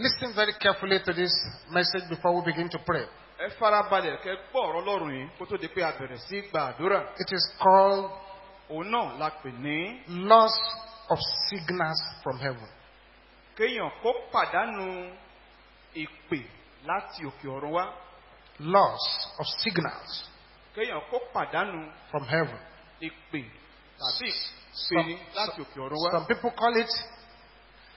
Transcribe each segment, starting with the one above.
Listen very carefully to this message before we begin to pray. ẹ farabalẹ̀ kẹ́ gbọ́ ọ̀rọ̀ ọlọ́run yìí kó tó di pé a bẹ̀rẹ̀ sí gba àdúrà. It is called òun náà la pè ní loss of signals from heaven. kéèyàn kó pàdánù ìpè láti òkè ọ̀run wá. Loss of signals kéèyàn kó pàdánù from heaven. ìpè tàbí ìpeni láti òkè ọ̀run wá. some people call it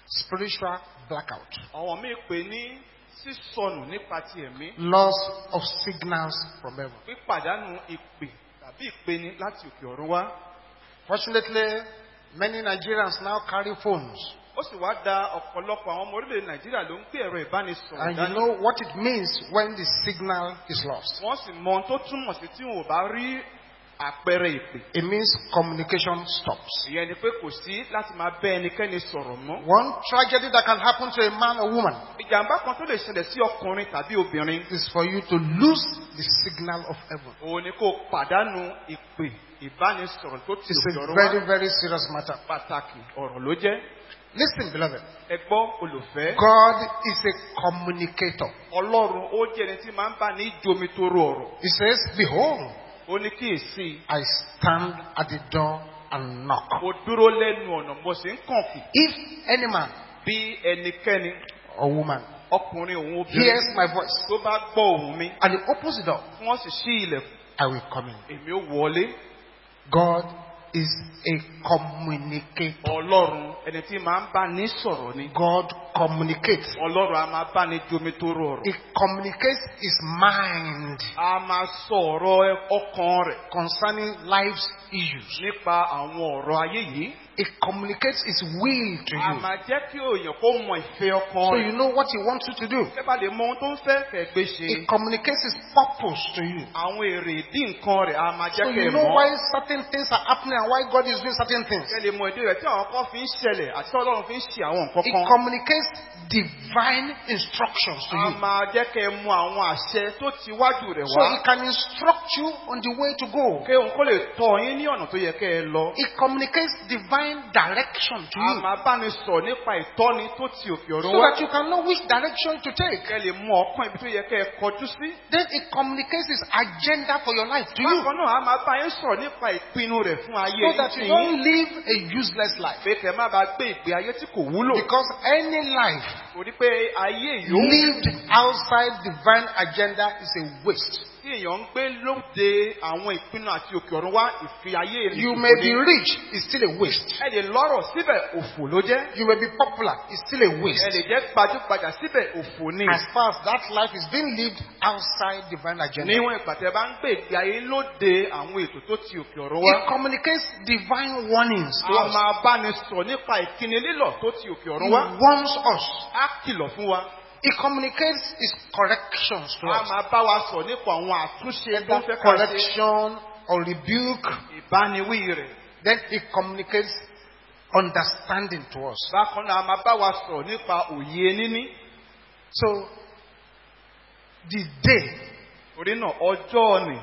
spiritual blackout. àwọn míì pè ní sísọnù nípa ti ẹ̀mí Loss of signals from heaven. pípàdánù ìpè tàbí ìpeni láti òkè ọ̀run wá. Fortunately, many Nigerians now carry phones. ó sì wá da ọ̀pọ̀lọpọ̀ àwọn ọmọ orílẹ̀ nàìjíríà ló ń gbé ẹ̀rọ ìbánisọ̀rọ̀ And you dání. know what it means when the signal is lost. wọ́n sì mọ ohun tó túmọ̀ sí tí wọn ò bá rí àpẹẹrẹ ìpè. It means communication stops. ìyẹn ni pé kò sí láti máa bẹ́ ẹnikẹ́ni sọ̀rọ̀ mọ́. One tragedy that can happen to a man or woman ìjàmbá kan tó lè ṣẹlẹ̀ sí ọkùnrin tàbí obìnrin. is for you to lose the signal of heaven. òun ni kó pàdánù ìpè ìbánisọ̀rọ̀ tó ti It's òkè a ọ̀rọ̀ very, wá. very serious matter. pàtàkì ọ̀rọ̀ ló jẹ́. Listen, beloved. ẹ gbọ́ olùfẹ́. God is a communicator. ọlọ́run ó jẹ́ ẹni tí máa ń bá ní jomitoro ọ̀rọ̀. He says, Behold, ó ní kíyèsí I stand at the door and knock. mo dúró lẹ́nu ọ̀nà mo sì ń kànkùn. If any man bí ẹnikẹ́ni or woman ọkùnrin òun obìnrin hears my voice tó bá gbọ́ ohùn mi and he opens the door, wọ́n sì ṣí ilẹ̀kùn I will come in. èmi ó wọlé. God is a communicator. ọlọ́run ẹni tí máa ń bá ní sọ̀rọ̀ ni. God communicates. ọlọ́run a máa bá ní jomitoro ọ̀rọ̀. He communicates his mind a máa sọ ọ̀rọ̀ ọkàn rẹ̀ concerning life's issues. nípa àwọn ọ̀rọ̀ ayé yìí. He communicates his will to you. máa jẹ́ kí èèyàn kó mọ ìfẹ́ ọkàn So you know what he wants you to do. ṣé bá lè mọ ohun tó ń fẹ́ fẹ́ gbé ṣe. He communicates his purpose to you. àwọn èrè ìdí nǹkan rẹ̀ a máa So you know why certain things are happening and why God is doing certain things. kẹ́ lè mọ ìdí rẹ̀ tí àwọn kan fi ń ṣẹlẹ̀ àti tí ọlọ́run fi ń ṣe àwọn nǹkan He kan. communicates divine instructions to you. máa jẹ́ kẹ́ ẹ mọ àwọn àṣẹ tó ti wájú rẹ̀ So he can instruct you on the way to go. kí òun kó lè tọ́ yín ní ọ̀nà tó yẹ kẹ́ ẹ lọ. He communicates divine direction to you máa bá ní sọ nípa ìtọ́ni tó ti ọ̀run so wá. that you can know which direction to take. kẹ́ lè mú ọkàn ibi tó yẹ kẹ́ ẹ kọjú sí. Then he communicates his agenda for your life to you bákan náà máa bá yín sọ̀rọ̀ nípa ìpinnu rẹ̀ fún ayé so that you yín. don't live a useless life. pé kẹ́ má bàa gbé ìgbé ayé tí kò wúlò. Because any life torí pé ayé yòówù lived outside divine agenda is a waste. Tí èèyàn ń gbé lóde àwọn ìpinnu àti òkè ọ̀run wá ìfi ayé rẹ̀ You may be rich, it's still a waste. ẹ lè lọ́rọ̀ síbẹ̀ òfò ló jẹ́. You may be popular, it's still a ẹ waste. lè jẹ́ gbajúgbajà síbẹ̀ òfò ni. As far as that life is being lived outside divine agenda. níwọ̀n ìgbà tẹ́ bá ń gbé ìgbé ayé lóde àwọn ètò tó ti òkè ọ̀run He wá. communicates divine warnings to a us. máa bá ní sọ nípa ìkíni lílọ̀ tó ti òkè He ọ̀run wá. warns us. á kìlọ̀ fún wa. He communicates his corrections to a us. máa bá wa sọ nípa àwọn àtúnṣe tó fẹ́ ṣe. correction or rebuke. ìbániwí rẹ̀. Then he communicates understanding to us. bákan náà a máa bá wa sọ nípa òye níní. So, the day, torí náà ọjọ́ ni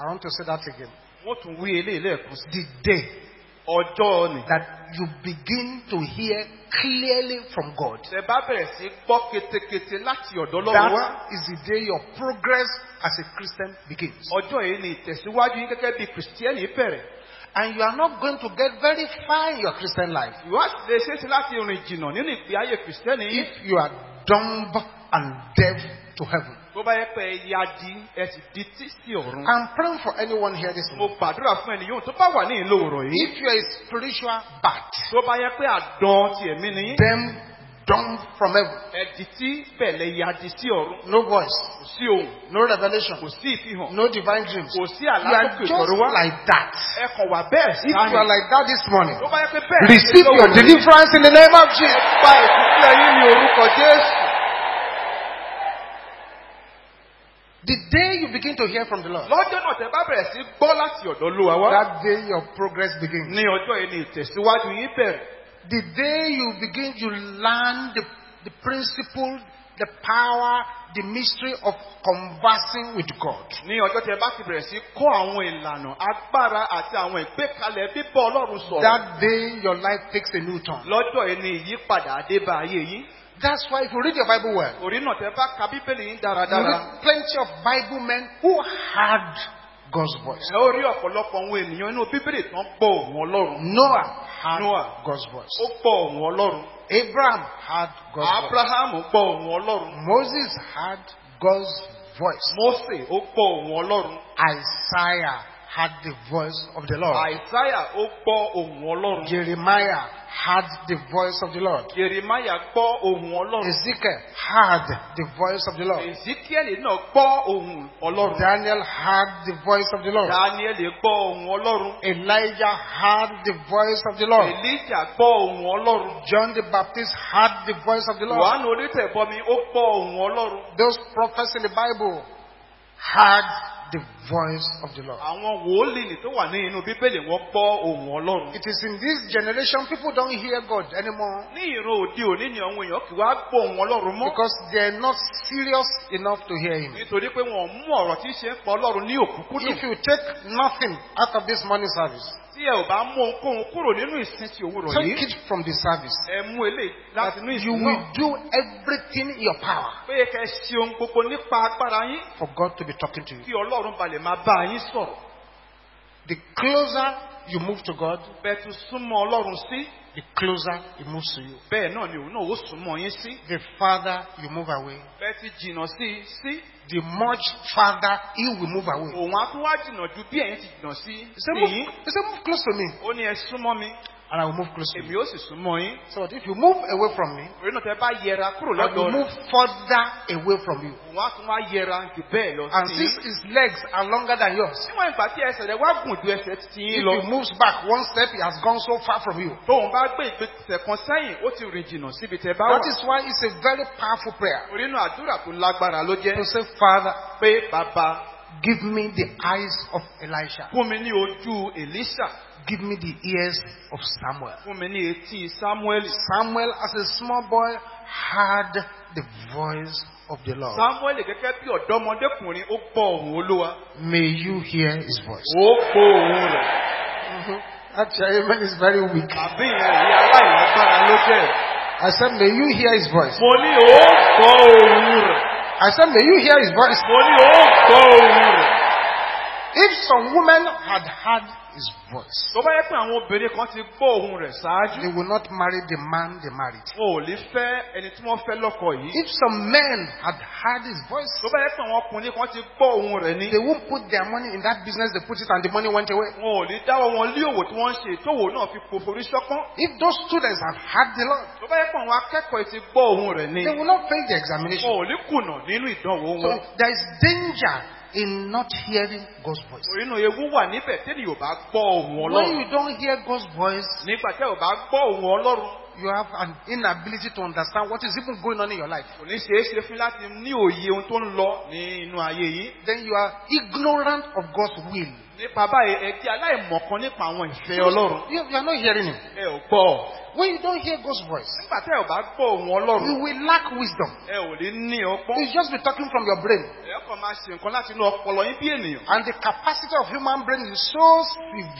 I want to say that again. wọ́n tún wí eléyìí lẹ́ẹ̀kan sí. The day ọjọ́ ni. that you begin to hear clearly from God. tẹ́ bá bẹ̀rẹ̀ sí gbọ́ ketekete láti ọ̀dọ̀ Ọlọ́run wá. That is the day your progress as a Christian begins. ọjọ́ yìí ni ìtẹ̀síwájú yín gẹ́gẹ́ bí kìrìsìtíẹ́nì bẹ̀rẹ̀. And you are not going to get very far in your Christian life ìwádìí lè ṣeé ṣe láti rìn jìnnà nínú ìgbé ayé kìrìsìtíẹ́nì yìí. if you are dumb and deaf to heaven. Tó bá yẹ pé ẹ ya di ẹ sì di tí sí ọ̀run. I'm praying for anyone here this mo morning. gbàdúrà fún ẹni yóò tó bá wà ní ìlú òrò yìí. If you are a spiritual bat, tó bá yẹ pé àdán ti ẹ̀mí ni yín. then dumb from heaven. ẹ di tí bẹ́ẹ̀ lẹ ya di sí ọ̀run. No voice, kò sí ohùn no revelation, kò sí ìfihàn no divine dreams. kò sí You are just wá. like that. ẹ kàn wà bẹ́ẹ̀ If you are like that this morning, tó bá yẹ pé bẹ́ẹ̀ receive your yín. deliverance in the name of Jesus. pa ìtúsílẹ̀ yín ní orúkọ Jésù. The day you begin to hear from the Lord, lọ́jọ́ náà tẹ bá bẹ̀rẹ̀ sí gbọ́ láti ọ̀dọ̀ Olúwa wá. that day your progress begins. ní ọjọ́ yìí ni ìtẹ̀síwájú yín bẹ̀rẹ̀. The day you begin, you learn the, the principle, the power, the mystery of conversing with God. ní ọjọ́ tẹ bá ti bẹ̀rẹ̀ sí kọ́ àwọn ìlànà agbára àti àwọn ìgbékalẹ̀ bíbọ́ Ọlọ́run sọ̀rọ̀. That day your life takes a new turn. lọ́jọ́ yìí ni ìyípadà adébá ayé yín. That's why if you read your Bible well, you read plenty of Bible men who heard God's voice. Noah heard Noah. God's voice. Abraham heard God's voice. Òun Ọlọ́run. Moses heard God's voice. Isaiah heard the voice of the Lord. Ọlọ́run. Jeremiah heard the voice of the Lord. Jeremiah gbọ́ òun Ọlọ́run. Ezekiel heard the voice of the Lord. Ezekiel náà gbọ́ òun Ọlọ́run. Daniel heard the voice of the Lord. Daniel gbọ́ òun Ọlọ́run. Elijah heard the voice of the Lord. Elijah gbọ́ òun Ọlọ́run. John the Baptist heard the voice of the Lord. Yohane onítẹ̀bọmi ó gbọ́ òun Ọlọ́run. Those prophets in the Bible heard the voice of the Lord. Àwọn wòlíì tó wà ní inú Bíbélì wọ́n gbọ́ òun Ọlọ́run. It is in this generation people don't hear God anymore Ní ìran òde òní ni àwọn èèyàn kì wá gbọ́ òun Ọlọ́run mọ́. because they're not serious enough to hear Him. Nítorí pé wọn ò mú ọ̀rọ̀ tí ń ṣe ń pa Ọlọ́run ní òkúkúdùn. If you take nothing out of this morning service, Tí ẹ ò bá mú ohunkóhun kúrò nínú ti òwúrọ̀ take yìí, it from the service. ẹ mú eléyìí láti inú You ìsìn will náà. do everything in your power Pé kẹ́ ṣe ohun gbogbo nípa agbára yín for God to be talking to you. kí Ọlọ́run balẹ̀ máa bá yín sọ̀rọ̀. The closer you move to God, Bẹ́ẹ̀ tún súnmọ́ Ọlọ́run sí, the closer He moves to you. bẹ́ẹ̀ náà ni òun náà ó súnmọ́ yín sí. The farther you move away, Bẹ́ẹ̀ ti jìnnà sí i sí, the much farther He will move away. òun á tún wá jìnnà ju bí ẹ̀yin ti jìnnà sí He sí move, he move close to me, Ó ní ẹ súnmọ́ mi, and I will move close to èmi you. ó sì súnmọ́ yín. So that if you move away from me, Orí náà tẹ bá yẹra kúrò I will move further away from you. òun á tún wá yẹra jù bẹ́ẹ̀ lọ And since his legs are longer than yours, Níwọ̀n ìgbà tí ẹsẹ̀ rẹ̀ wá gùn ju ẹsẹ̀ ti if yín lọ. he moves back one step, he has gone so far from you. Tóun bá gbé ìgbésẹ̀ kan sẹ́yìn, ó ti rìn jìnnà síbi tẹ bá wà. That is why it's a very powerful prayer Orí náà àdúrà tó lágbára ló jẹ́ to say, Father, pé bàbá give me the eyes of Elisha, fún mi ní ojú Èlíṣà, give me the ears of Samuel. fún mi ní etí Sámúẹ́lì. Samuel, as a small boy, heard the voice of the Lord. Sámúẹ́lì gẹ́gẹ́ bí ọ̀dọ́mọdékùnrin ó gbọ́ ohùn Olúwa. May you hear his voice. Ó gbọ́ ohùn rẹ̀. Mhm. That your amen is very weak. Àbí aláìlágbára ló. I said, may you hear his voice. Mo ní ó gbọ́ ohùn rẹ̀. I said, may you hear his voice. Mo ní ó gbọ́ ohùn rẹ̀. If some women had heard his voice, Tó bá yẹ pé àwọn obìnrin kan ti gbọ́ ohùn rẹ̀ ṣáájú. they will not marry the man they married. Wọn ò lè fẹ́ ẹni tí wọ́n fẹ́ lọ́kọ yìí. If some men had heard his voice, Tó bá yẹ pé àwọn ọkùnrin kan ti gbọ́ ohùn rẹ̀ ni. they won't put their money in that business, they put it and the money went away. Wọn ò lè dáwọ́ wọn lé òwò tí wọ́n ń ṣe ìtòwò náà fi kò forí ṣọ́pọ́n. If those students had heard the Lord, Tó bá yẹ pé àwọn akẹ́kọ̀ọ́ ti gbọ́ ohùn rẹ̀ ni. they will not fail the examination. Wọn ò lè kùnà nínú ìdánwò So wọn. there is danger in not hearing God's voice. Inú ewu wà níbẹ̀ tẹ́lẹ̀ yóò bá gbọ́ When Ọlọ́run. you don't hear God's voice, Nígbà tẹ́ ò bá gbọ́ ohùn Ọlọ́run, you have an inability to understand what is even going on in your life. kò ní ṣeé ṣe fún láti ní òye ohun tó ń lọ ní inú ayé yìí. Then you are ignorant of God's will. Nípa báyìí, ẹ jẹ́ aláìmọ̀kan nípa àwọn ìfẹ́ Ọlọ́run. You, you are not hearing Him. Ẹ ò gbọ́. When you don't hear God's voice, Nígbà tẹ́ ò bá gbọ́ ohùn you Ọlọ́run, will lack wisdom. ẹ ò lè ní ọgbọ́n. You just be talking from your brain. Ẹ kàn máa ṣe nǹkan láti inú ọpọlọ yín bí ènìyàn. And the capacity of human brain is so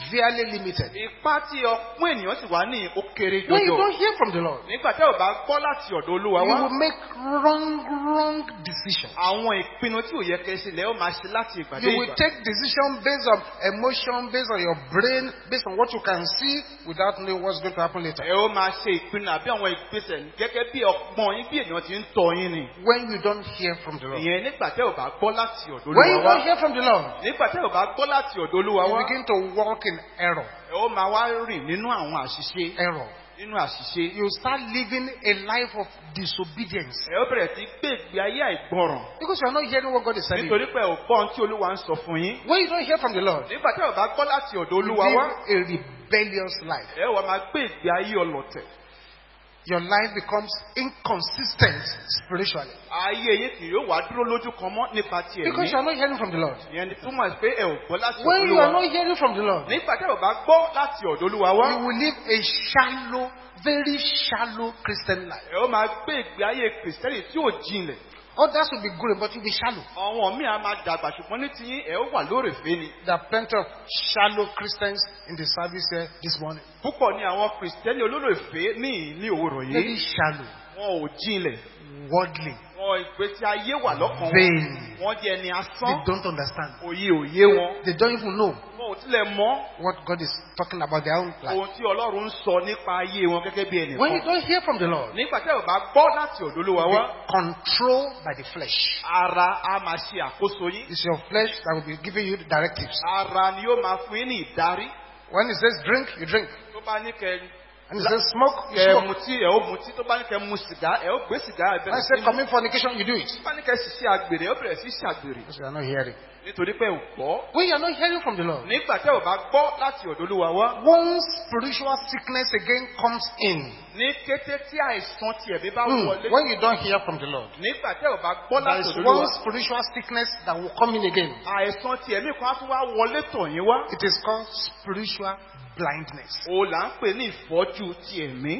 severely limited. Ipá tí ọpọ́n ènìyàn sì wá ní ó kéré When you jọjọ. don't hear from the Lord, Nígbà tẹ́ ò bá gbọ́ láti ọ̀dọ̀ Olúwa you wá, will make wrong, wrong decisions. àwọn ìpinnu tí ò yẹ kẹ́ ṣe lẹ́ ó máa ṣe láti ìgbà dé You will take decision based on emotion, based on your brain, based on what you can see without knowing what's going to happen later. When you don't hear from the Lord. When you don't hear from the Lord. You begin to walk in error. Error. Nínú àṣìṣe. You start living a life of disobedience Ẹ ó bẹ̀rẹ̀ sí gbé ìgbé ayé àìgbọràn. because you are not hearing what God is you. Nítorí pé ò gbọ́ ohun tí Olúwa ń sọ fún yín. When you don't hear from the Lord, Nígbà bá gbọ́ láti ọ̀dọ̀ Olúwa wá. live a rebellious life. Ẹ wá máa gbé ìgbé ayé ọlọ̀tẹ̀. Your life becomes inconsistent spiritually Ayé yín kì yóò wá dúró lójú kan mọ́ nípa ti because ẹ̀mí. you are not hearing from the Lord. Ìyẹn ni túmọ̀ pé ẹ ò gbọ́ láti When ọ̀dọ̀ you are Olúwa. not hearing from the Lord, Nígbà tẹ́ ò bá gbọ́ láti ọ̀dọ̀ Olúwa wá. you will live a shallow, very shallow Christian life. Ẹ ó máa gbé ìgbé ayé kìrìsìtẹ́nì tí ò jinlẹ̀. Others will be growing, but you'll be shallow. Àwọn míì á máa dàgbà ṣùgbọ́n ní tiyín ẹ ó wà lórèfé ni. There are plenty of shallow Christians in the service here this morning. Púpọ̀ ni àwọn kìrìsìtẹ́nì olórèfé ní ní òwúrọ̀ Very yìí. shallow. wọn ò jinlẹ̀ worldly, wọn ìgbésí ayé wà lọ́kàn wọn vain. wọn jẹ́ ẹni They asán don't understand. òye òye wọn They don't even know wọn ò tilẹ̀ mọ what God is talking about their own life. ohun tí ọlọ́run ń sọ nípa ayé wọn gẹ́gẹ́ bí When you ẹnìkan don't hear from the Lord, nígbà tí ò bá gbọ́ láti ọ̀dọ̀ olúwa wá be controlled by the flesh. ara á máa ṣe àkóso yín It's your flesh that will be giving you directives. ara ni yóò máa fún yín ní ìdarí When it says drink, you drink. tó bá ní kẹ And it says smoke, you smoke. says ní commit fornication, you do it. Because you are not hearing. nítorí pé ò gbọ́ When you are not hearing from the Lord, nígbà tí ẹ ò bá gbọ́ láti ọ̀dọ̀ olúwa wá one spiritual sickness again comes in. ní kété tí àìsàn ti ẹ̀mí bá Hmm, wọlé When you don't hear from the Lord, nígbà tí ẹ ò bá gbọ́ there láti is ọ̀dọ̀ olúwa one spiritual sickness that will come in again. àìsàn ti ẹ̀mí kan á tún wá wọlé tọ̀ yín wá It is called spiritual blindness, o là ń pè ní ìfọ́jú ti ẹ̀mí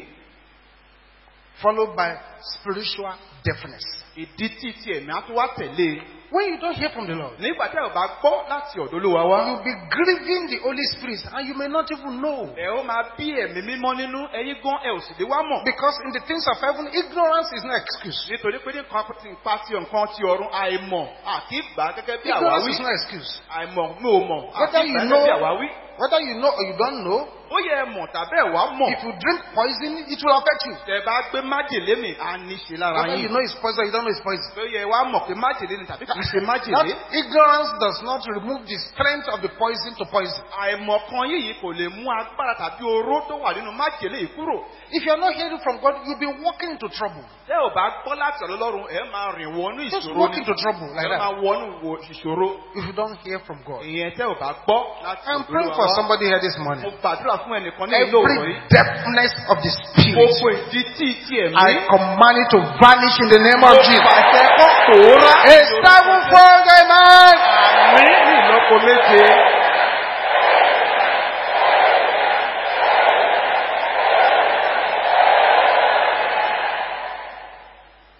followed by spiritual deafness. ìdí tí ti ẹ̀mí á tún wá tẹ̀lé. When you don't hear from the Lord, nígbà tí ò bá gbọ́ láti ọ̀dọ̀ olúwa wá you'll be grieving the Holy Spirit and you may not even know. ẹ ó máa bí ẹ̀mí mímọ́ nínú ẹ̀yin gan ẹ ò sì lè wá mọ̀ Because in the things of heaven, ignorance is no excuse. nítorí pé ní nǹkan tí ń pa ti nǹkan ti ọ̀run àìmọ̀ àti ìgbà gẹ́gẹ́ bí Ignorance àwáwí is no excuse. àìmọ̀ mi ò mọ̀ àti ìgbà you gẹ́gẹ́ know, bí àwáwí whether you know or you don't know, ó yẹ ẹ mọ̀ tàbí ẹ wá mọ̀ if you drink poison, it will affect you. tẹ bá gbé májèlé mi á ní ṣe lára Whether you yín know it's poison, you don't know it's poison. Imagine it. Imagine it. ignorance does not remove the strength of the poison to poison. If you're not hearing from God, you'll be walking into trouble. Just walk into trouble like that. If you don't hear from God. I'm praying for somebody here this morning. Every deafness of the spirit, I command it to vanish in the name of Jesus. A sevenfold amen. àmì ní ìlọ́po méje.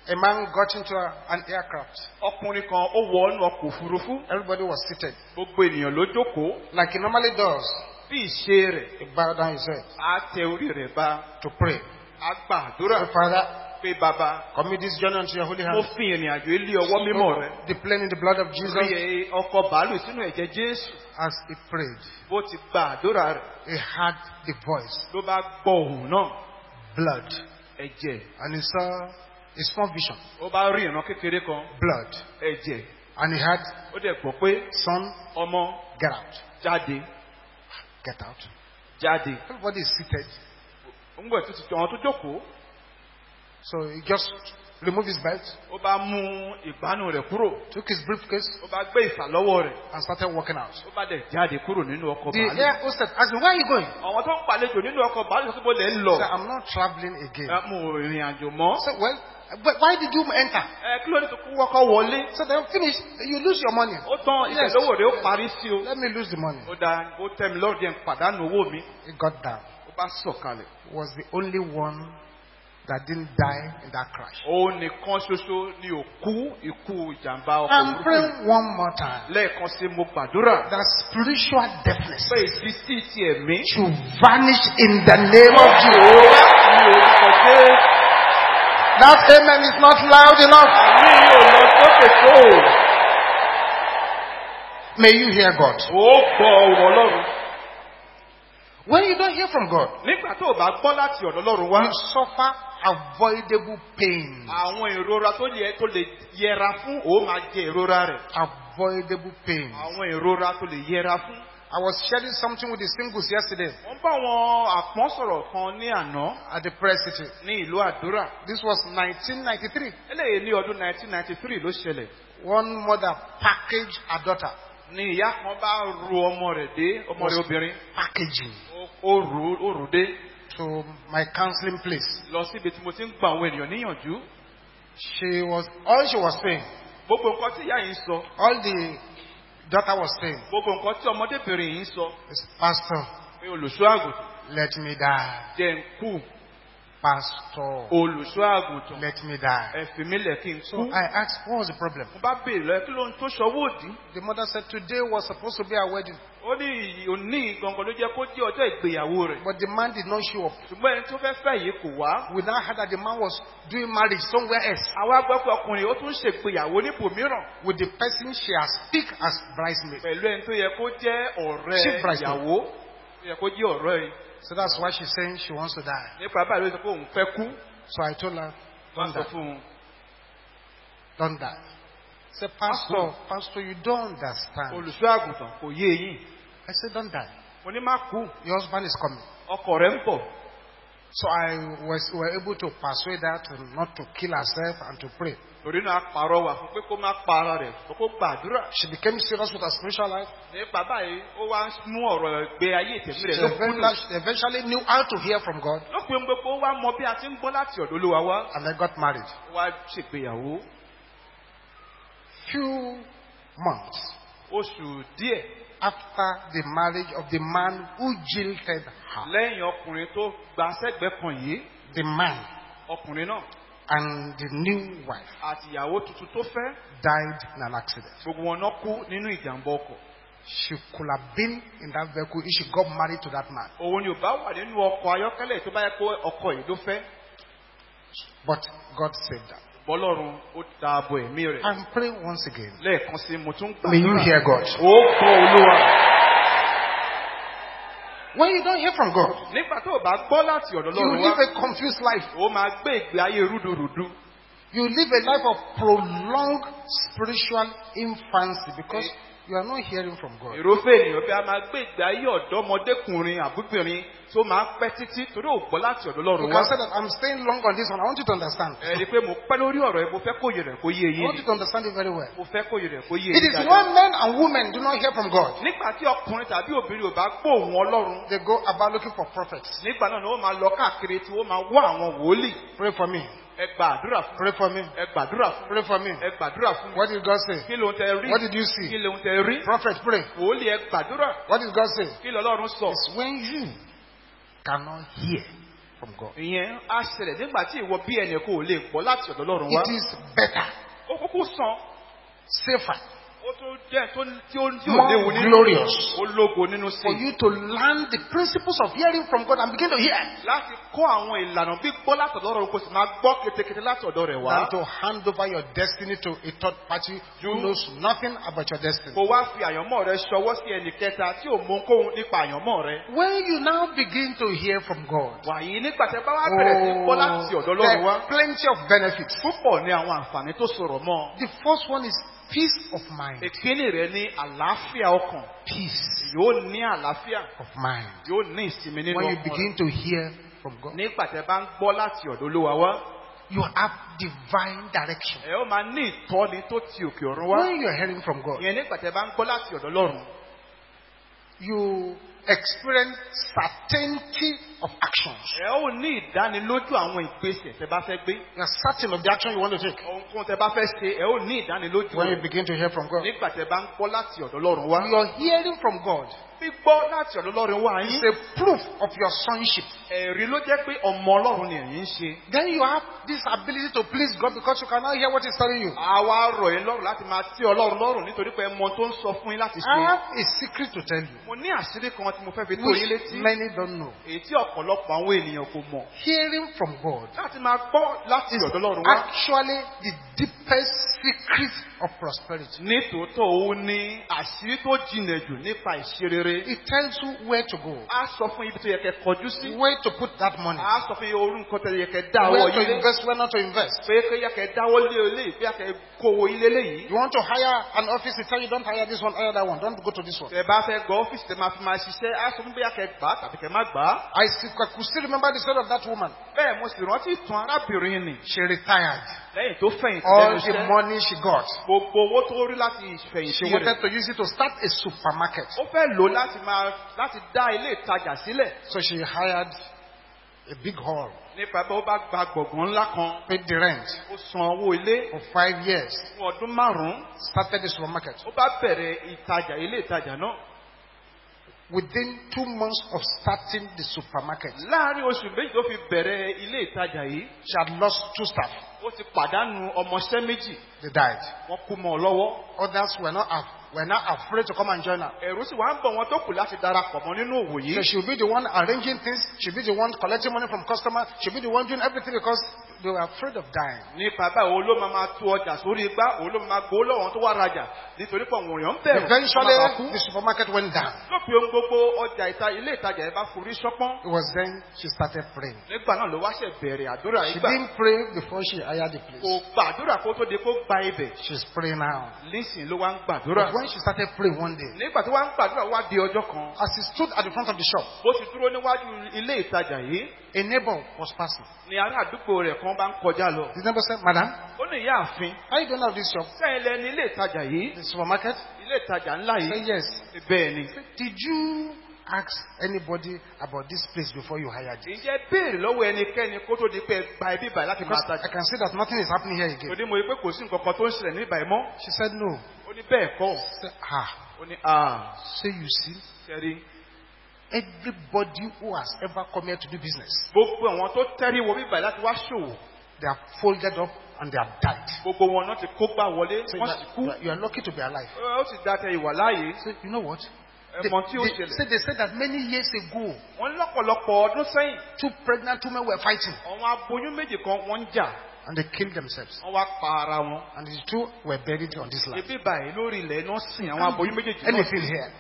A man got into a, an aircraft. ọkùnrin kan ó wọ inú ọkọ̀ òfurufú Everybody was seated. gbogbo ènìyàn ló jókòó Like he normally does. bí ìṣe rẹ̀ He bowed down his head á tẹ orí rẹ̀ bá to pray. á gbàdúrà Father, pé bàbá commit this journey unto your holy mo hands. fi ìrìn àjò ilé ọwọ́ mímọ́ rẹ̀ The plane in the blood of Jesus. rí ọkọ̀ bàálù sínú ẹ̀jẹ̀ Jésù As he prayed, bó ti gbàdúrà rẹ̀ he heard the voice, ló bá gbọ́ ohùn náà blood. ẹ̀jẹ̀ And he saw a small vision, ó bá rí ìran kékeré kan blood. ẹ̀jẹ̀ And he heard, ó dẹ̀ gbọ́ pé son, ọmọ get out. jáde Get out. jáde Everybody is seated. ńgbà tó ti tọ àwọn tó jókòó So he just removed his belt, ó bá mú ìgbánú rẹ̀ kúrò took his briefcase, ó bá gbé ìfàlọ́wọ́ rẹ̀ and started walking out. ó bá dẹ̀ jáde kúrò nínú ọkọ̀ The bàálù. air hostess asked him, Where are you going? àwọn tó ń pàlejò nínú ọkọ̀ bàálù tó bó lè ń He lọ said, I'm not traveling again. ẹ mú ìrìn àjò mọ́. So, well, but why did you enter? ẹ kí ló ní tó kú wọ́kọ́ wọlé. So then finish, you lose your money. ó tán Yes. ìtẹ̀lówó rẹ̀ ó parí sí o. Let me lose the money. ó da ó tẹ́ lọ́rùn díẹ̀ ń pàdánù owó mi. He got down. ó bá sọ̀kalẹ̀. He was the only one that didn't die in that crash. òun nìkan ṣoṣo ni ò kú ikú ìjàmbá ọkọ̀ I'm òfurufú. praying one more time lẹ́ẹ̀kan sí mo gbàdúrà. that spiritual deafness pé ìdí tí ti ẹ̀mí. should vanish in the name of Jesus. That amen is not loud enough. àmì yóò lọ sókè tó. May you hear God. ó gbọ́ ọ̀rọ̀ Ọlọ́run. When you don't hear from God, nígbà tó o bá gbọ́ láti ọ̀dọ̀ Ọlọ́run wá. you suffer avoidable pain. àwọn ìrora tó lè tó lè yẹra fún ó máa jẹ ìrora rẹ̀. Avoidable pain. àwọn ìrora tó lè yẹra fún. I was sharing something with the singles yesterday wọ́n bá àwọn àpọ́n sọ̀rọ̀ kan ní àná at the prayer city. ní ìlú àdúrà. This was 1993. eléyìí ní ọdún 1993 ló ṣẹlẹ̀. One mother packaged her daughter. ní ìyá kan bá ru ọmọ rẹ̀ dé ọmọ rẹ̀ obìnrin. Packaging ó- rù ó rù dé to my counseling place. lọ síbi tí mo ti ń gba àwọn ènìyàn níyànjú. She was, all she was saying, gbogbo nǹkan tí ìyá yìí ń sọ all the daughter was saying gbogbo nǹkan tí ọmọdébìnrin yìí ń sọ is, Pastor, pé olùṣọ́ àgùntàn let me die. jẹ́ ń kú Pastor, olùṣọ́ àgùntàn let me die. ẹ fi mí lẹ̀ kí n So. I asked, what was the problem? mo bá béèrè lọ kí ló ń tó ṣọwọ́ òdì. The mother said, today was supposed to be our wedding, ó ní òní gangan ló jẹ́ kó jẹ́ ọjọ́ ìgbéyàwó rẹ̀. but the man did not show up. ṣùgbọ́n ẹni tó fẹ́ fẹ́ yìí kò wá. We now heard that the man was doing marriage somewhere else àwa gbọ́ pé ọkùnrin ó tún ṣègbéyàwó níbòmíràn with the person she has picked as bridesmaid. pẹ̀lú ẹni tó yẹ kó jẹ́ ọ̀rẹ́ ìyàwó tó yẹ kó jẹ́ ọ̀rẹ́ yìí. So that's why she's saying she wants to die. nípa báyìí ló sọ pé òun fẹ́ kú. So I told her, don't die, don't die. Say, Pastor, Pastor, you don't understand. olùṣọ́ àgùntàn kò yé eyín. I said, don't die. mo ní má kú Your husband is coming. ọkọ rẹ̀ ń bọ̀. So I was were able to persuade her to not to kill herself and to pray. torí náà pàrọ̀ wà fún pé kó má pa ara rẹ̀ kó kó gbàdúrà. She became serious with her spiritual life. nípa báyìí ó wá ń mú ọ̀rọ̀ ìgbé ayé ìtẹ̀mí She rẹ̀ lókùnrin. eventually, eventually knew how to hear from God lópin gbogbo ó wá mọ bí a ti ń gbọ́ láti ọ̀dọ̀ olúwa wá. and they got married. ó wá ṣègbéyàwó. Few months oṣù díẹ̀ after the marriage of the man who jilted her, lẹ́yìn ọkùnrin tó gba sẹ́gbẹ́ kan yìí the man ọkùnrin náà and the new wife àti ìyàwó tuntun tó fẹ́ died in an accident. gbogbo wọn náà kú nínú ìjàmbá ọkọ̀. She could have been in that vehicle if she got married to that man. òun ni ò bá wà nínú ọkọ̀ ayọ́kẹ́lẹ́ tó bá yẹ kó ọkọ̀ yìí ló fẹ́. But God saved her. Bọ́lọ́run ó dáàbò ẹ̀mí rẹ̀. And pray once again. lẹ́ẹ̀kan sí mo tún gbà. May you hear God. ó gbọ́ olúwa. When you don't hear from God, nígbà tó o bá gbọ́ láti ọ̀dọ̀ you lọ́run live wá a confused life. ó máa gbé ìgbé ayé rúdurùdu. You live a life of prolonged spiritual infancy because you are not hearing from God. èròfẹ́ ènìyàn bí a máa gbé ìgbé ayé ọ̀dọ́mọdékùnrin àbúbìnrin tó máa pẹ́ títí torí ò gbọ́ láti ọ̀dọ̀ You lọ́run can wá. say that I'm staying long on this one. I want you to understand. ẹ rí i pé mo pẹ́ lórí ọ̀rọ̀ ẹ mo fẹ́ kóye rẹ̀ kó yé I eyín want ni you to understand it very well. mo fẹ́ kóye rẹ̀ kó yé It eyín is dáadáa. when men and women do not hear from God, nígbà tí ọkùnrin tàbí obìnrin ò bá gbóhùn ọlọ́run they go about looking for prophets. nígbà náà ni wọ́n máa lọ káàkiri tí wọ́n máa wá àwọn wòlíì Pray for me. Ẹ gbàdúrà fún Pray for me. ẹ gbàdúrà fún Pray for me. ẹ gbàdúrà fún What did God say? kí ló ń tẹ rí What did you kí see? ló ń tẹ rí Prophet, pray. wòlíì ẹ gbàdúrà What did God say? kí lọ́lọ́run sọ. It's when you cannot hear from God. ìyẹn á ṣẹlẹ̀ nígbà tí ìwọ bí ẹnì kò lè gbọ́ láti ọ̀dọ̀ ọlọ́run wá. It is better, ó kúkú sàn safer, more glorious for you to learn the principles of hearing from God and begin to hear. And to hand over your destiny to a third party who knows nothing about your destiny. When you now begin to hear from God, oh, there are plenty of benefits. The first one is peace of mind. ìkíní rẹ̀ ní àlàáfíà ọkàn. Peace yóò ní àlàáfíà of mind. yóò ní ìsinmi nínú When you ọkàn begin to hear from God, nígbà tẹ bá ń gbọ́ láti ọ̀dọ̀ olúwa wá. you have divine direction. ẹ ó máa ní ìtọ́ni tó ti òkè ọ̀run wá. When you're hearing from God, ìyẹn nígbà tẹ bá ń gbọ́ láti ọ̀dọ̀ ọlọ́run. you experience certainty of actions. ẹ ó ní ìdánilójú àwọn ìgbésẹ̀ tẹ bá fẹ́ gbé. You're certain of the action you want to take. ohunkóhun tẹ bá fẹ́ ṣe ẹ ó ní ìdánilójú When you begin to hear from God, nígbà tẹ bá ń gbọ́ láti ọ̀dọ̀ ọlọ́run wá. you're hearing from God. gbígbọ́ láti ọ̀dọ̀ ọlọ́run wá It's yín. a proof of your sonship. ẹ̀rí ló jẹ́ pé ọmọ ọlọ́run ni ẹ̀yin ń ṣe. Then you have this ability to please God because you cannot hear what He's telling you. àwa rọ̀ yín lọ́rùn láti máa tí ọlọ́run lọ́rùn nítorí pé ẹ mọ tó ń sọ fún yín láti I ṣe. have a secret to tell you, mo ní àṣírí kan tí mo fẹ́ fi tó yín which létí. many don't know. èyí tí ọ̀pọ̀lọpọ̀ àwọn ènìyàn kò mọ̀. Hearing from God láti máa gbọ́ láti ọ̀dọ̀ ọlọ́run wá. actually the deepest secret of prosperity. nítòótọ́ òun ni àṣírí tó jinlẹ̀ jù nípa ìṣerere. It tells you where to go, a sọ fún ibi tó yẹ kẹ́ kọjú sí. where to put that money, a sọ fún orú nǹkan tó yẹ kẹ́ dáwọ́ where to invest, where not to invest. pé kí yẹ kẹ́ dáwọ́ lé ilé bí yẹ kẹ́ kówó ilé léyìí. You want to hire an office, they tell you don't hire this one, hire that one, don't go to this one. tẹ bá fẹ́ gbọ́ ọ́fíìsì tẹ máa fi máa ṣiṣẹ́ a sọ fún bí yẹ kẹ́ gbà á tàbí kẹ́ má gbà á. I, still, I could still remember the story of that woman. bẹ́ẹ̀ mo sì rántí ìtàn arábìnrin nì She retired. lẹ́yìn tó fẹ̀yìntì All lẹ́nu the iṣẹ́. money she got, gbogbo owó tó rí láti she ìfẹ̀yìntì rẹ̀. wanted to use it to start a supermarket. ó fẹ́ lò láti máa láti dá ilé ìtajà sílẹ̀. So she hired a big hall, nípa bẹ́ẹ̀ ó bá gba gbọ̀ngàn ńlá kan. paid the rent ó san owó ilé for five years, fún ọdún márùn-ún. started the supermarket. ó bá bẹ̀rẹ̀ ìtajà ilé ìtajà náà. Within two months of starting the supermarket, láàárín oṣù méjì tó fi bẹ̀rẹ̀ ilé ìtajà yìí she had lost two staff. ó ti pàdánù ọmọọṣẹ́ méjì They died. wọ́n kú mọ́ ọ lọ́wọ́ Others were not, were not afraid to come and join her. ẹ̀rù sì wá ń bọ̀ wọn tó kù láti darapọ̀ mọ́ nínú òwò So yìí she'll be the one arranging things, she'll be the one collecting money from customers, she'll be the one doing everything because they were afraid of dying. nípa báyìí òun ló máa máa tú ọjà sórí igbá òun ló máa gbowó lọ́wọ́ tó wá rajà nítorí pé èèyàn ń bẹ̀rù Eventually, the supermarket went down. lópin ohun gbogbo ọjà ìta ilé ìtajà ẹ bá forí ṣọpọ́n It was then she started praying. nígbà náà ló wá ṣe bẹ̀rẹ̀ àdúrà She ìgbà didn't pray before she hired the kò place. gbàdúrà kó tó di kó gba ibẹ̀ She's praying now. lísìn ló wá ń gbàdúrà when she started praying one day, nígbà tó wá ń gbàdúrà wá di ọjọ́ kan as he stood at the front of the shop, bó ti dúró níwájú ilé ìtajà yìí a neighbor was passing. ni ará àdúgbò rẹ̀ kan bá ń kọjá lọ The neighbor said, Madam, ó ní ìyá àfin how you don't have this shop? sẹ́yìn lẹ́ni ilé ìtajà yìí The supermarket? ilé ìtajà ńlá yìí Yes. bẹ́ẹ̀ ni Did you ask anybody about this place before you hired it? ìjẹ́ béèrè lọ́wọ́ ẹnikẹ́ni kó tó di pé gba ibi ìbàyí láti máa Because I tajà can see that nothing is happening here again. torí mo rí pé kò sí nǹkan kan tó ń ṣẹlẹ̀ ní ìbàyí mọ́ She said, No. ó ní bẹ́ẹ̀ kọ́ Ah. ó ní ah So you see, ṣẹ́rí everybody who has ever come here to do business, gbogbo àwọn tó tẹ́rí wọ bíbàyí láti wá ṣòwò they are folded up and they have died. gbogbo wọn náà ti kó gbà wọlé So you are, you are lucky to be alive. ó sì dá tẹ ìwà láàyè So you know what? They, they, say they said that many years ago, two pregnant women were fighting. And they killed themselves. And the two were buried on this land. Anything here?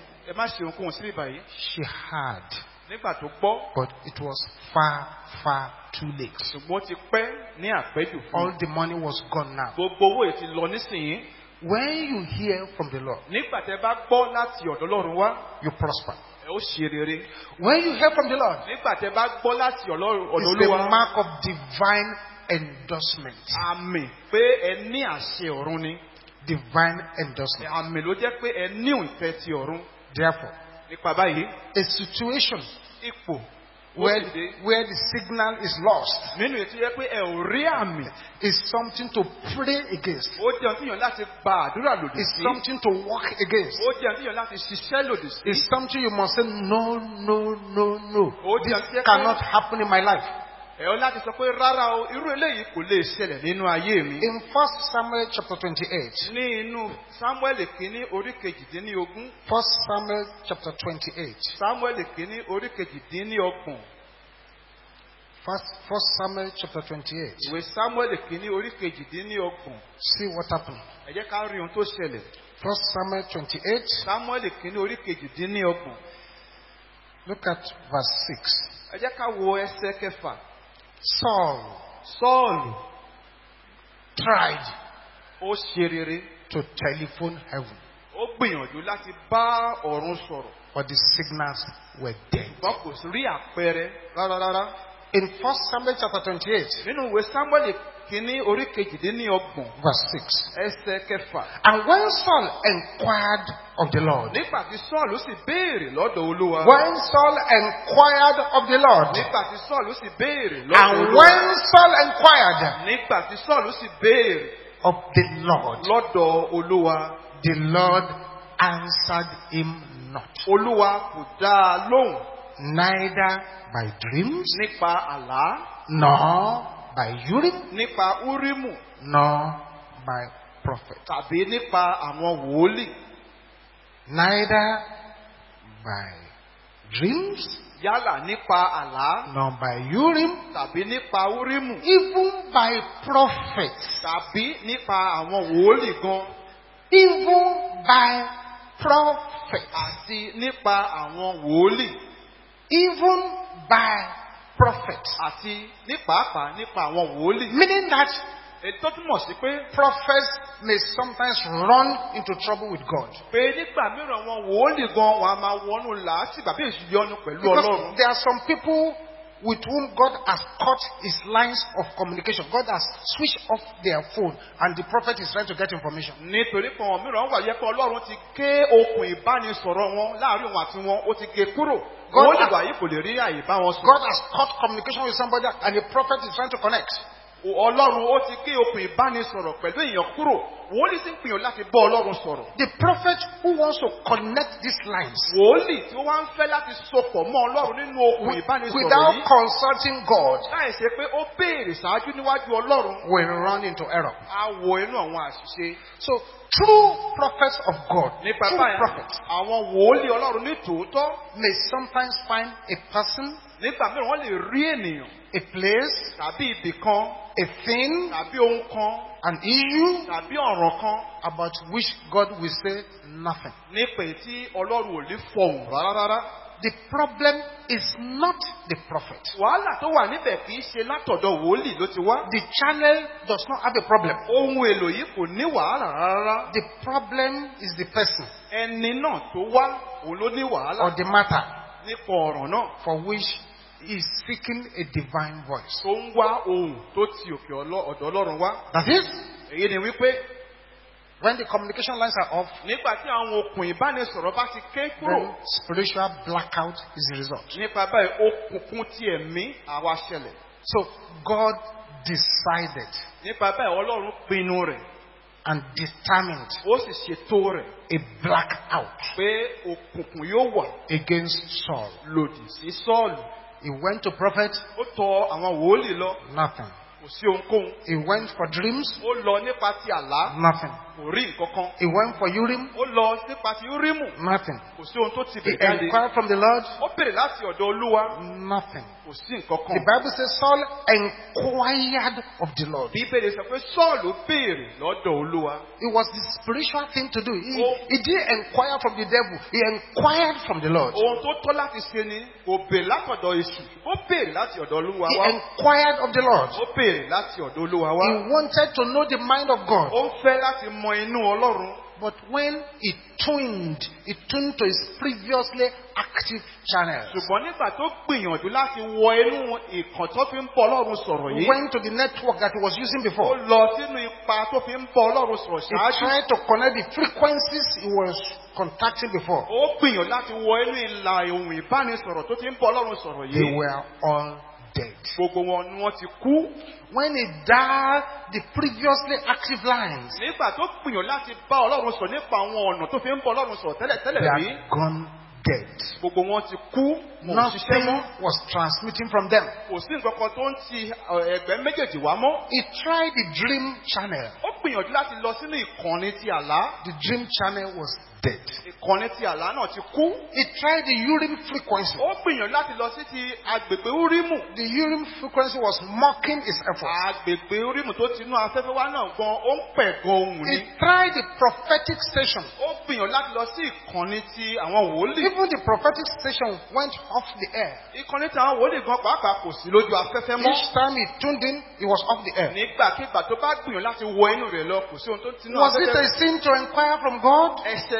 She had, but it was far, far too late. All the money was gone now. When you hear from the Lord, nígbà tẹ bá gbọ́ láti ọ̀dọ̀ Ọlọ́run wá you prosper. ẹ ó ṣe rere When you hear from the Lord, nígbà tẹ bá gbọ́ láti ọ̀dọ̀ it's the Olúwa mark of divine endorsement. àmì pé ẹ ní àṣẹ ọ̀run ni Divine endorsement. àmì ló jẹ́ pé ẹ ní ìfẹ́ ti ọ̀run Therefore, nípa báyìí a situation ipò where, where the signal is lost nínú ètò yẹ pé ẹ ò rí àmì is something to pray against. ó jẹun tíyàn láti gba àdúrà lòdì It's sí something to work against. ó jẹun tíyàn láti ṣiṣẹ́ lòdì sí It's something you must say, no, no, no, no. ó This jẹun tí ẹ cannot happen in my life. Ẹ láti sọ pé rárá o irú eléyìí kò lè ṣẹlẹ̀ nínú ayé mi. In 1 Samuel chapter 28, ní inú samuel kínní orí kejìdínlógún. 1 Samuel chapter 28, samuel kínní orí kejìdínlọ́gbọ̀n. 1 Samuel chapter 28, ìwé samuel kínní orí kejìdínlọ́gbọ̀n. See what happened. ẹ jẹ́ ká rí ohun tó ṣẹlẹ̀. 1 Samuel 28, samuel kínní orí kejìdínlọ́gbọ̀n. Look at verse 6. ẹ jẹ́ ká wo ẹsẹ̀ kẹfà Saul. Sọ́ọ̀lù tried ó ṣe rere. to telephone heaven, ó gbìyànjú láti bá ọ̀run sọ̀rọ̀. But the signals were dead. ṣùgbọ́n kò rí àpẹẹrẹ. Rárárárá In 1 Samuel chapter 28, nínú ìwé samuel kínní orí kejìdínlọ́gbọ̀n verse 6. ẹsẹ̀ kẹfà. And when Saul inquired of the Lord, nígbà tí sọ́ọ̀lù sì béèrè lọ́dọ̀ olúwa. when Saul inquired of the Lord, nígbà tí sọ́ọ̀lù sì béèrè lọ́dọ̀ and olúwa. when Saul inquired nígbà tí sọ́ọ̀lù sì béèrè of the Lord, lọ́dọ̀ olúwa. the Lord answered him not, olúwa kò dá a lóhùn. Neither by dreams, nípa àlá. nor by Urim, nípa úrímù nor by prophet. tàbí nípa àwọn wòólì Neither by dreams, yálà nípa àlá. Nor by Urim, tàbí nípa úrímù even by prophets, tàbí nípa àwọn wòólì gan. Even by prophets, àti nípa àwọn wòólì even by prophets. àti ní pàápàá nípa àwọn wòólì. Meaning that tó túmọ̀ sí pé prophets may sometimes run into trouble with God. pé nígbà mìíràn wọn wòólì gan wọn a máa wọnú làásì bàbí ìṣìyọnu pẹ̀lú Because ọlọ́run. there are some people with whom God has cut his lines of communication. God has switched off their phone and the prophet is trying to get information. nítorí pé mìíràn wà yẹ pé ọlọ́run ti gé okùn ìbánisọ̀rọ̀ wọn láàrin òun àti wọn ó ti gé kúrò. God has- wà yìí kò lè rí àyè bá wọn sọ. God has cut communication with somebody and the prophet is trying to connect. Ọlọ́run ó ti gé okùn ìbánisọ̀rọ̀ pẹ̀lú èèyàn kúrò wòlíì sì ń gbìyànjú láti bọ́ ọlọ́run sọ̀rọ̀. The prophet who wants to connect these lines wòlíì tí ó wá ń fẹ́ láti sopọ̀ mọ́ ọlọ́run nínú okùn wi- ìbánisọ̀rọ̀ without consulting God láì ṣe pé ó béèrè ṣáájú níwájú ọlọ́run will run into error. á wo inú àwọn àṣìṣe. So true prophets of God, true prophets àwọn wòlíì ọlọ́run ní tòótọ́ may sometimes find a person, nígbà mìíràn wọ́n lè rí ènìyàn a place, tàbí ibì kan a thing, tàbí ohun kan an issue tàbí ọ̀ràn kan about which God will say nothing. nípa èyí tí ọlọ́run ò lè fọhùn rárá rárá. The problem is not the prophet. wàhálà tó wà níbẹ̀ kì í ṣe látọ̀dọ̀ wòlíì ló ti wá. The channel does not have a problem. ohun èlò yìí kò ní wàhálà rárá. The problem is the person ẹni náà tó wá òun ló ní or wàhálà the matter nípa ọ̀ràn náà for which is seeking a divine voice. tó ń wá ohun tó ti òkè ọ̀dọ̀ ọlọ́run wá. That is, èyí ni wípé when the communication lines are off, nígbà tí àwọn okùn ìbánisọ̀rọ̀ bá ti ké kúrò then spiritual blackout is the result. nípa báyìí òkùnkùn ti ẹ̀mí àwa ṣẹlẹ̀. So God decided nípa báyìí ọlọ́run pinnu rẹ̀ and determined ó sì ṣètò rẹ̀ a blackout pé òkùnkùn yóò wà against Saul. lòdì sí sọ́ọ̀lù. He went to prophet, ó tọ àwọn wòlíì lọ nothing. kò sí ohunkóhun. He went for dreams, ó lọ nípa ti àlá nothing. Kò rí nǹkan kan. He went for Urim, ó lọ nípa ti úrímù nothing. kò sí ohun tó ti He inquired from the Lord, ó bèrè láti ọ̀dọ̀ olúwa nothing. kò sí nǹkan The. Bible says Saul inquired of the Lord. bíbélì sọ pé sọ́ọ̀lù béèrè lọ́dọ̀ olúwa. It was the spiritual thing to do. He, Oh. he didn't inquire from the devil, he inquired from the Lord. ohun tó tọ́ láti ṣe ni kò béèrè látọ̀dọ̀ èṣù ó béèrè láti ọ̀dọ̀ olúwa He inquired of the Lord. ó béèrè láti ọ̀dọ̀ olúwa He wanted to know the mind of God. ó ń fẹ́ láti mọ inú ọlọ́run. But when it tuned, it tuned to its previously active channels. ṣùgbọ́n nígbà tó gbìyànjú láti wọ inú ìkàn tó fi ń bọ́ ọlọ́run sọ̀rọ̀ yìí. went to the network that he was using ó before. lọ sínú ipa tó fi ń bọ́ ọlọ́run sọ̀rọ̀ He ṣáájú. tried to connect the frequencies he was contacting before. ó gbìyànjú láti wọ inú ìlà ohun ìbánisọ̀rọ̀ tó ti ń bọ́ ọlọ́run sọ̀rọ̀ They were all dead. gbogbo wọn ni wọ́n ti kú. When he dialed the previously active lines, nígbà tó gbìyànjú láti bá ọlọ́run sọ̀rọ̀ nípa àwọn ọ̀nà tó fi ń bọ́ ọlọ́run sọ̀rọ̀ tẹ́lẹ̀ they tẹ́lẹ̀ rí. had gone dead. gbogbo wọn ti kú. Nothing was transmitting from them. kò sí nǹkan kan tó ń ti ẹgbẹ́ méjèèjì wá mọ́. He tried the dream channel. ó gbìyànjú láti lọ sínú ìkànnì ti àlá. The dream channel was dead. ìkànnì ti àlá náà ti kú. He tried the Urim frequency. ó gbìyànjú láti lọ sí ti agbègbè úrímù. The Urim frequency was mocking his efforts. agbègbè úrímù tó ti inú afẹ́fẹ́ wá náà gan ó ń pẹ̀ gan ohun He tried the prophetic station. ó gbìyànjú láti lọ sí ìkànnì ti àwọn wòlíì. Even the prophetic station went off the air. ìkànnì tí àwọn wòlíì gan pàápàá kò sí lójú afẹ́fẹ́ mọ́. Each time he tuned in, he was off the air. nígbàkigbà tó bá gbìyànjú láti wọ inú rẹ̀ lọ kò sí ohun tó ti inú Was it a sin to inquire from God?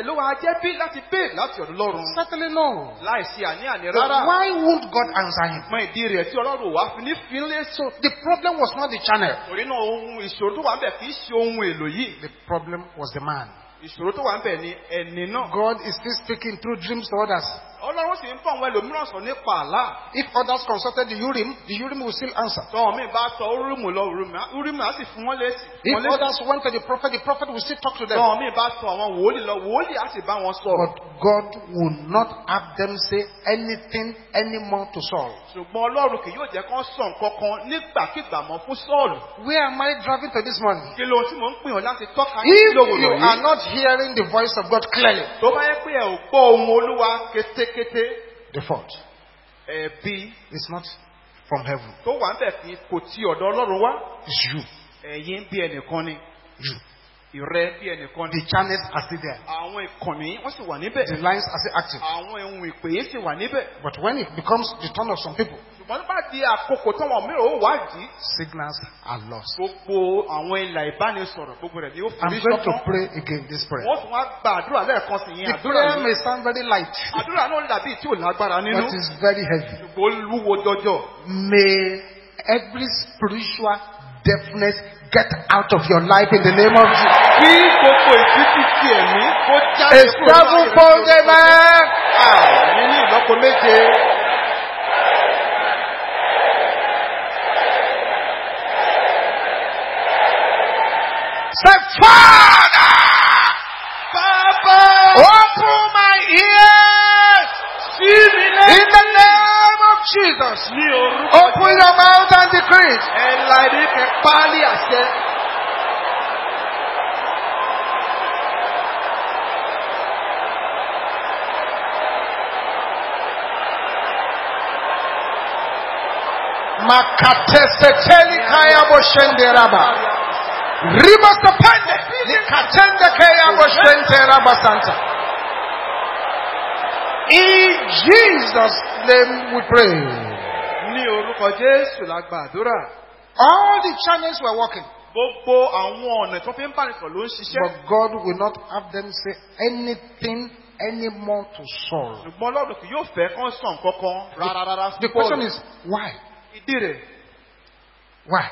Ló wá jẹ́ bí láti béèrè láti ọ̀dọ̀ lọ́run. Certainly no. láìsí àní-àní But rárá. why won't God answer him? mọ ìdí rẹ̀ tí ọlọ́run wá fi ní fínlẹ̀ So the problem was not the channel. torí náà ohun ìṣòro tó wà ń bẹ̀ kì í ṣe ohun èlò yìí. The problem was the man. Ìṣòro tó wà ń bẹ̀ ni ẹni náà. God is still speaking through dreams to others. ọlọ́run sì ń fún àwọn ẹlòmíràn sọ nípa àlá. If others consulted the Urim, the Urim will still answer. tọ́wọ́n mi bá tọ úrímù lọ úrímù á sì fún wọn lésì. If others went to the prophet, the prophet will still talk to them. tọ́wọ́n mi bá tọ àwọn wòlíì lọ wòlíì á sì bá wọn sọ̀rọ̀. But God will not have them say anything anymore to Saul. ṣùgbọ́n ọlọ́run kì yóò jẹ́ kán sọ nǹkan kan nígbàkigbà mọ́ fún sọ́ọ̀lù. Where am I driving to this morning? kí ló tí mò ń pìyàn láti tọ́ka If you yìí? are not hearing the voice of God clearly, tó bá yẹ pé ẹ ò gbọ́ ohun olúwa kétékété the fault ẹ̀bi is not from heaven. tó wà ń bẹ̀ kí kò ti ọ̀dọ̀ ọlọ́run wá It's you. ẹ̀yin bí ẹnìkan ni You. ìrẹ́ bí ẹnìkan ni The channels are still there. àwọn ìkànnì wọ́n sì wà níbẹ̀ The lines are still active. àwọn ohun ìpè yìí sì wà níbẹ̀ But when it becomes the turn of some people, ṣùgbọ́n nígbà tí àkókò táwọn mìíràn ó wádìí signals are lost. gbogbo àwọn ìlà ìbánisọ̀rọ̀ gbogbo rẹ̀ ni ó I'm fi going to pray again this prayer. wọ́n tún wá gba àdúrà lẹ́ẹ̀kan sí yẹn The prayer may sound very light, àdúrà náà dàbí tí ò lágbára nínú but it's very heavy. ṣùgbọ́n ó lúwo jọjọ May every spiritual deafness get out of your life in the name of Jesus. kí gbogbo ìtítí ti ẹ̀mí kó jáde kúrò sevenfold amen. àmì ní ìlọ́po méje. Say, Father, Bàbá open my ears sí mi in lẹ́yìn. the name of Jesus. Ní orúkọ Open your mouth and decree it. ẹ̀la ìdí kẹ páálí àṣẹ. Makateseteli kaya boshenderaba. Riba sapande. Nikatende kaya boshenderaba santa. In Jesus' name we pray. Ní orúkọ Jésù la gbàdúrà. All the channels were working, Gbogbo àwọn ọ̀nà tó fi ń bánisọ̀ ló ń ṣiṣẹ́. but God will not have them say anything anymore to Saul. Ṣùgbọ́n Ọlọ́run kì yóò fẹ́ kán sàn kankan rárá rárá The question is, why? Ìdí rẹ̀, Why?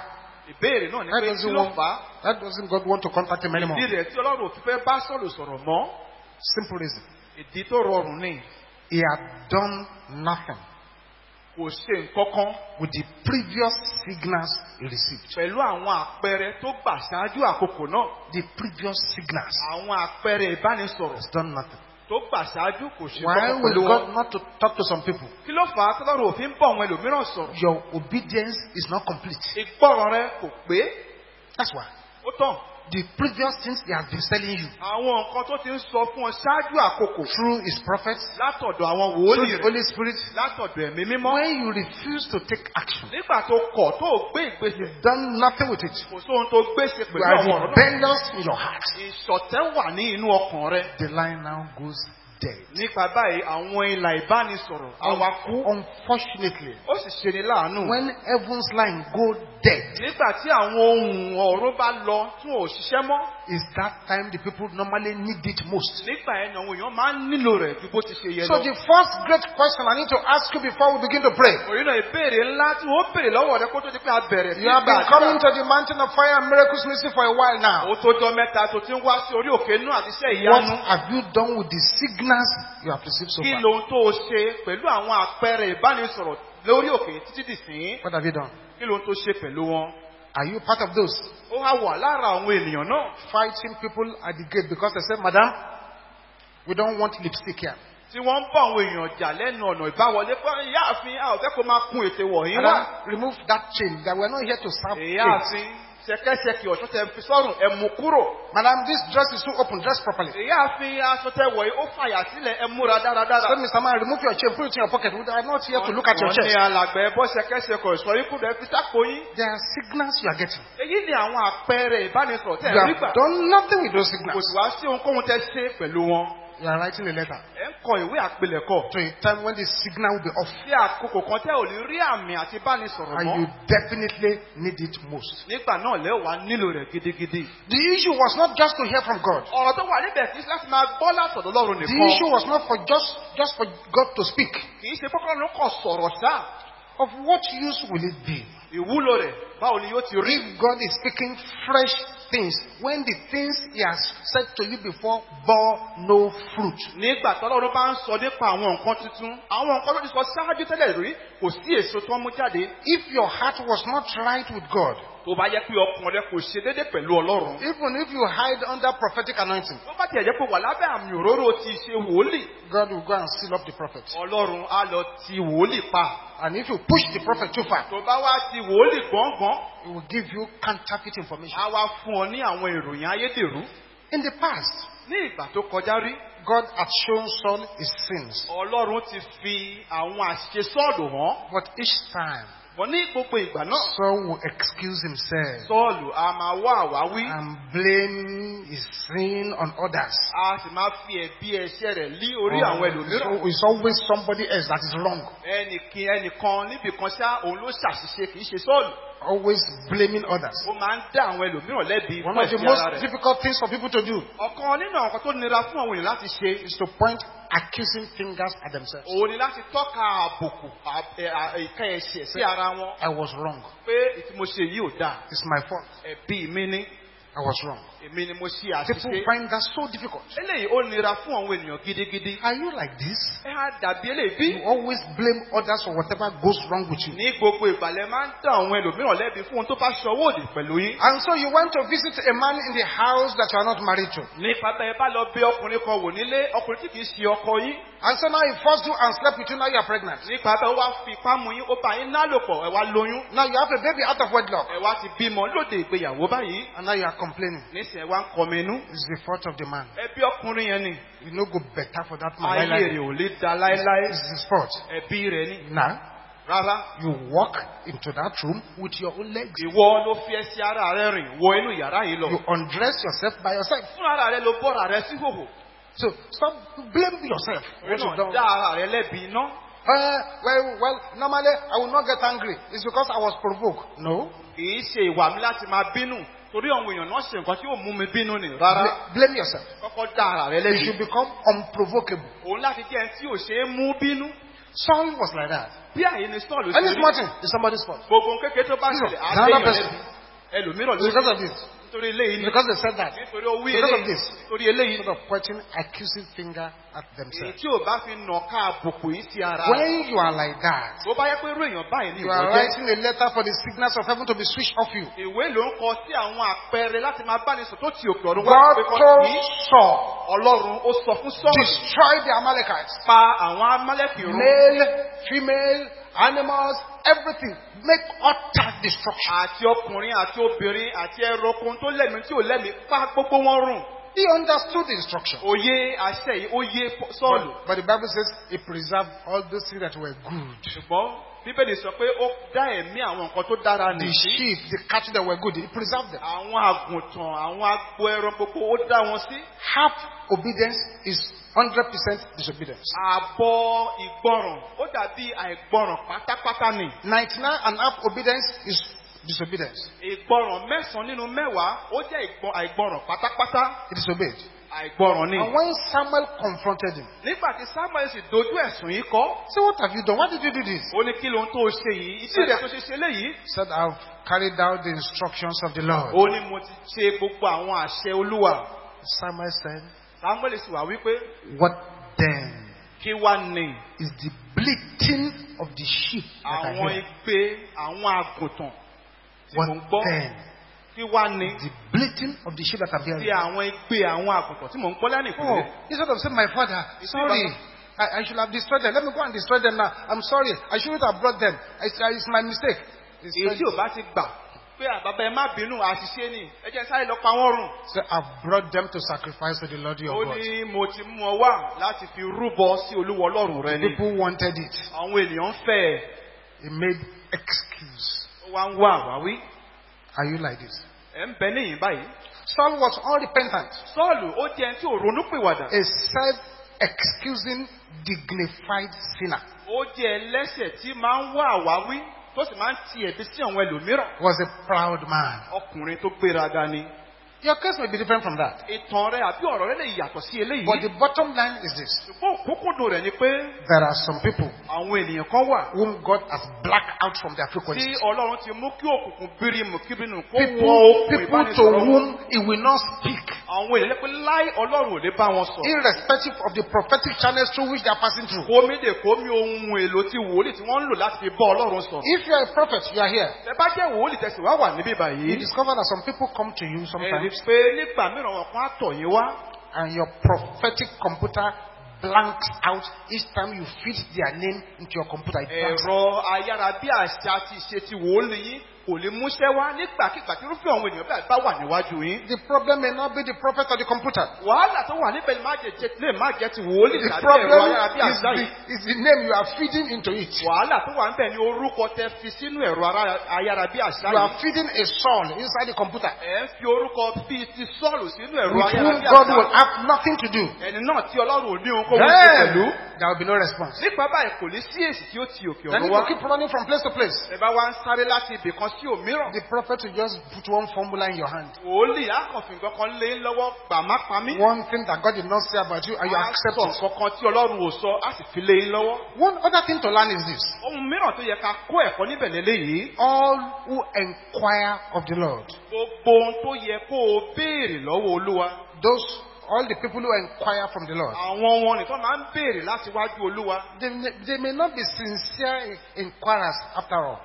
Ìbéèrè náà ni pé kí ló fà á? that doesn't God want to contact him anymore. Ìdí rẹ̀ tí Ọlọ́run ò fi fẹ́ bá sọ̀rọ̀ sọ̀rọ̀ mọ́. Simple reason. Ìdí tó rọrùn ni He had done nothing kò ṣe nǹkan kan with the previous signals he received. pẹ̀lú àwọn àpẹẹrẹ tó gbà ṣáájú àkókò náà. The previous signals. Àwọn àpẹẹrẹ ìbánisọ̀rọ̀ Has done nothing. Tó gbà ṣáájú kò ṣe Why kọ́kọ́ pẹ̀lú will wọn. God not to talk to some people? Kí ló fà á tọ́lọ́run òfin bọ̀ àwọn ẹlòmíràn sọ̀rọ̀? Your obedience is not complete. Ìgbọ́ràn rẹ kò pé. That's why. Ó tàn. The previous things he has been telling you Àwọn nǹkan tó ti ń sọ fún ọ ṣáájú àkókò through his prophets, látọ̀dọ̀ àwọn through wòlíì the rẹ̀ Holy Spirit, látọ̀dọ̀ ẹ̀mí mímọ́. when you refuse to take action, Nígbà tó kọ̀ tó gbé ìgbésẹ̀ you've done nothing with it. kò sóhun tó gbèsè You pẹ̀lú are àwọn ọ̀rọ̀ náà. rebellious in your heart. Ìṣọ̀tẹ̀ wà ní inú ọkàn rẹ. The line now goes dead. Nípa báyìí àwọn ìlà ìbánisọ̀rọ̀ àwa kú. Unfortunately, Ó sì ṣe ni láàánú. when heaven's line go dead, Nígbà tí àwọn ohun ọ̀run bá lọ wọn ò ṣiṣẹ́ mọ́. Is that time the people normally need it most. Nígbà yẹn ni àwọn èèyàn máa ń nílò rẹ̀ ju bó ti ṣe yẹ So the first great question I need to ask you before we begin to pray. Òyìnbó ìbéèrè ńlá tí wọ́n béèrè lọ́wọ́ rẹ kó tó di pé a bẹ̀rẹ̀ sí You have been coming to the mountain of fire and miracles ministry for a while now. Ó tó jọ mẹ́ta tó ti ń wá sí orí òkè inú àti iṣẹ́ What have you done with the signals you have received so Kí far? lohun tó o ṣe pẹ̀lú àwọn àpẹẹrẹ ìbánisọ̀rọ̀ lórí òkè títí dì sí? What have you done? Kí lohun tó ṣe pẹ̀lú wọn? Are you part of those Ó wá wà lára àwọn ènìyàn náà fighting people at the gate because they say, Madam, we don't want lipstick here. tí wọ́n ń bọ̀ àwọn èèyàn jà lẹ́nu ọ̀nà ìbáwọlé pé ìyáàfin a ò fẹ́ kó máa kun ètè wọ̀nyí wá. Remove that chain that we're not here to serve. Ìyáàfin ṣẹkẹ́ṣẹkì ọ̀ṣọ́ tẹ fi sọ́rùn ẹ mú kúrò. Madam, this dress is too open, dress properly. Ìyáàfin aṣọ tẹ wọ̀nyí ó fàyà sílẹ̀ ẹ múra dáradára. So, Mr. Man, remove your chain, put it in your pocket. Are not here to look at your Wọ́n ní chest. alàgbẹ̀ bọ́ ṣẹkẹ́ṣẹkọ̀ ìṣọ́ ikú rẹ̀ fi sápò yín. There are signals you are getting. Èyí ni àwọn àpẹẹrẹ ìbánisọ̀rọ̀ tẹ̀ You rí have gbà. done nothing with those Kò signals. sì wá sí ohunkóhun tẹ ṣe pẹ̀lú wọn. You are writing a letter Ẹ ń kọ ìwé àpilẹ̀kọ. to a time when the signal will be off. Sí àkókò kan tẹ́ ò ní rí àmì àti ìbánisọ̀rọ̀ And mọ́. you definitely need it most. Nígbà náà lẹ́ wàá nílò rẹ̀ gidigidi. The issue was not just to hear from God. Ọ̀rọ̀ tó wà níbẹ̀ kì í láti máa gbọ́ látọ̀dọ̀ The nìkan. issue was not for just, just for God to speak. Kì í ṣe kọ́kọ́ ló kọ̀ sọ̀rọ̀ sáà. Of what use will it be Ìwúlò rẹ̀ báwo ni yóò ti rí? if God is speaking fresh things when the things He has said to you before bore no fruit? Nígbà tí Ọlọ́run bá ń sọ nípa àwọn nǹkan tuntun, àwọn nǹkan tó ti sọ ṣáájú tẹ́lẹ̀ rí kò sí èso tó ń mú jáde. If your heart was not right with God, Tó bá yẹ pé ọkàn rẹ kò ṣe déédé pẹ̀lú Ọlọ́run. even if you hide under prophetic anointing, Tó bá tiẹ̀ jẹ́ pé wà lábẹ́ àmì òróró ti ṣe wòlíì. God will go and seal up the prophet. Ọlọ́run á lọ ti wòlíì pa. And if you push the prophet too far, Tó bá wá ti wòlíì gbọ̀ngbọ̀n, He will give you counterfeit information. á wá fún ọ ní àwọn ìròyìn ayédèrú. In the past, Ní ìgbà tó kọjá rí, God had shown Saul his sins, Ọlọ́run ti fi àwọn àṣìṣe sọ́ọ̀lù hàn. but each time Wọ́n ní gbogbo ìgbà náà. Saul will excuse himself Sọ́ọ̀lù a máa wá àwáwí. and blame his sin on others. A sì máa fi ẹ̀bi ẹ̀ṣẹ̀ rẹ̀ lé orí àwọn ẹlòmíràn. So it's always somebody else that is wrong. Ẹnìkan níbì kan ṣá òun ló ṣàṣìṣe kì í ṣe sọ́ọ̀lù. Always blaming others. Ó máa ń dá àwọn ẹlòmíràn lẹ́bi One of the most difficult things for people to do Ọ̀kan nínú àwọn kan tó nira fún àwọn èèyàn láti ṣe. is to point accusing fingers at themselves. Òun ni láti tọ́ka àbùkù à- ẹ̀- à- ìka ẹ̀ṣẹ̀ sí ara wọn. I was wrong. Pé ètí mo ṣe yìí ò dáa. It's my fault. Ẹ̀bi mi. I was wrong. Èmi ni mo ṣe People àṣìṣe. find that so difficult. eléyìí ó nira fún àwọn ènìyàn gidigidi. Are you like this? ẹ á dàbí eléyìí bí. You always blame others for whatever goes wrong with you. ní gbogbo ìgbàlẹ̀ máa ń dá àwọn ẹlòmíràn lẹ́bi fún ohun tó bá ṣọwọ́ òdì pẹ̀lú yín. And so you went to visit a man in the house that you are not married to. nípa bẹ́ẹ̀ bá lọ bí ọkùnrin kan wò nílé ọkùnrin tí kì í ṣe ọkọ yín. And so now he forced you and slept with you, now you are pregnant. nípa bẹ́ẹ̀ ó wá fi mu yín ó bá yín nálòpọ̀ ẹ wá lóyún. Now you have a baby out of wedlock. ẹ wá ti bímọ lóde ìgbéyàwó báyìí. And now you are complaining. Ẹ wá ń inú. It's the fault of the man. ẹbí ọkùnrin yẹn ni. You no go better for that man. ayé rẹ̀ ò lè da láéláé. It's his fault. ẹbí rẹ̀ ni. Now, rárá. you walk into that room with your own legs. ìwọ ló fi ẹsẹ̀ ara rẹ rìn wọ inú yàrá yìí lọ. You undress yourself by yourself. fún ara rẹ ló bọ́ra rẹ sí hòhò. So stop blame yourself. You náà dá ara rẹ lẹ́bi iná. Uh, well, well, normally I will not get angry. It's because I was provoked. No. kì í ṣe ìwà mi láti máa bínú torí àwọn èèyàn náà ṣe nǹkan tí yóò mú mi bínú ni rárá. Bla- blame yourself. kọ́kọ́ dá ara rẹ You lẹ́bi. should become unprovocable. òun láti jẹ́ ẹni tí ò ṣe é mú bínú. Saul was like that. bí àyè ni Any ṣe rí. thing is somebody's fault. gbogbo kékeré tó bá ṣẹlẹ̀ lẹ́bi. ẹlòmíràn It's ló this. Nítorí eléyìí because they said that. nítorí ó wí Because of eléyìí this. nítorí eléyìí Instead of pointing accusing finger at èyí themselves. tí ò bá fi nà ká àbùkù yìí sí ara. When you are like that, tó bá yẹ pé irú èèyàn báyìí ni you are writing a letter for the signals of heaven to be switched off you. ìwé ló ń kọ sí àwọn àpẹẹrẹ láti máa bá ní sọ tó ti òkè ọ̀run wá pé kọ́ sí ọlọ́run ó sọ fún sọ́ọ̀lù destroy the Amalekites. pa àwọn run Male, female, animals, everything. Make utter destruction. àti ọkùnrin àti obìnrin àti ẹranko tó lẹ́mìí tí ò lẹ́mìí pa gbogbo wọn run He understood the instruction. òye àṣẹ yìí yé sọ́ọ̀lù but the Bible says he preserved all those things that were good. ṣùgbọ́n bíbélì sọ pé ó dá ẹ̀mí àwọn nǹkan tó dára The nìyí sheep, the cattle that were good, he preserved them. àwọn àgùntàn àwọn agbo ẹran gbogbo ó dá wọn sí Half obedience is 100% disobedience. àbọ̀ ìgbọràn ó dàbí àìgbọràn pátápátá ni 99 and half obedience is disobedience. ìgbọràn mẹ́sàn-án nínú mẹ́wàá ó jẹ́ ìgbọ- àìgbọràn pátápátá He disobeyed. Àìgbọràn ni. And when Samuel confronted him, nígbà tí samuel sì dojú ẹ̀sùn yìí kọ́ say, What have you done? Why did you do this? ó ní kí ló ń tó o ṣe yìí ìdí rẹ̀ tó ṣe ṣe léyìí. Said, I've carried out the instructions of the Lord. ó ní mo ti ṣe gbogbo àwọn àṣẹ olúwa. Samuel said, samuel sì wá wípé What then kí wá ní is the bleating of the sheep that I àwọn hear? àwọn àgùntàn tí mò ń What then? Kí wá ní The bleating of the sheep that I'm ti hearing. àwọn igbe àwọn àgùntàn tí mò ń gbọ́ lẹ́nu Oh, ìpínlẹ̀. instead of saying, My father, sorry, I, I should have destroyed them. Let me go and destroy them now. I'm sorry. I shouldn't have brought them. It's, uh, it's my mistake. Èyí ò bá ti gbà pé àbábá ẹ má bínú àṣìṣe ni ẹ jẹ́ sáré lọ pa wọ́n rùn. So I've brought them to sacrifice to the Lord your ó God. ní mo ti mú ọ wá láti fi rúbọ sí olúwa ọlọ́run rẹ ni. People wanted it. àwọn ènìyàn fẹ́ ẹ̀ He made excuse. ó wá ń wá àwáwí. Are you like this? Saul was unrepentant, sọ́ọ̀lù ó jẹ́ tí ò ronú pìwàdà. a self-excusing, dignified sinner. ó jẹ́ ẹlẹ́sẹ̀ tí máa ń wá àwáwí tó sì máa ń ti ẹ̀bi sí àwọn ẹlòmíràn. Was a proud man. ọkùnrin tó gbéraga ni. Your case may be different from that. ìtàn rẹ àbí ọ̀rọ̀ rẹ lè yàtọ̀ sí eléyìí. But the bottom line is this. ṣùgbọ́n òkúnkúndùn rẹ̀ ni pé There are some people àwọn ènìyàn kan wà whom God has blacked out from their tí frequency. ọlọ́run ti mú kí òkùnkùn bírímù kíbínú kó wọ People, okùn people to whom he will not speak, àwọn ènìyàn pé láì ọlọ́run ò lè bá wọn sọ̀rọ̀. irrespective of the prophetic channels through which they are passing through. kómi dè kómi ohun èlò tí wòlíì tí wọ́n ń lò láti fi ọlọ́run sọ̀rọ̀. If you are a prophet, you are here. ẹ bá jẹ́ wòlíì tẹ̀sí wá wà níbí You báyìí. discover that some people come to you sometimes pé nígbà mìíràn wọn kan á tọ̀ yín wá. and your prophetic computer blanks out each time you feed their name into your computer. It blanks out. ẹ̀rọ ayárabíàṣá ti ṣe ti wòlíì kò lè múṣẹ́ wá nígbàkigbà tí irúfẹ́ àwọn ènìyàn bẹ́ẹ̀ bá wà níwájú yín. The problem may not be the prophet or the computer. wàhálà tó wà níbẹ̀ lè má jẹ ti The tàbí ẹ̀rọ problem is ayárabíàṣá the, yìí. is the name you are feeding into it. wàhálà tó wà níbẹ̀ ni orúkọ tẹ fi sínú ẹ̀rọ ara- ayárabíàṣá You are yìí. feeding a soul inside the computer ẹ̀ ń fi orúkọ bíi ti sọ́ọ̀lù sínú ẹ̀rọ with whom God will have nothing to do. ẹni náà tí ọlọ́run ò ní ohun kó wọ́n ṣe Then, pẹ̀lú. there will be no response. nípa báyìí kò ní sí èsì tí ó ti òkè Then if wá you keep running from place to place, ẹ bá wá ń sáré láti ibì kan sí òmíràn the prophet will just put one formula in your hand. wòlíì akọ̀fìn kankan lé lọ́wọ́ One thing that God did not say about you, and you accept it. kankan tí ọlọ́run ò sọ á sì fi lé lọ́wọ́ One other thing to learn is this. ohun mìíràn tó yẹ ká kó ẹ̀kọ́ níbẹ̀ lélẹ́yìí All who inquire of the Lord, gbogbo ohun tó yẹ kó o béèrè lọ́wọ́ olúwa those, all the people who inquire from the Lord, àwọn wọn nìkan máa ń béèrè láti wájú olúwa they, may- they may not be sincere in- inquirers after all.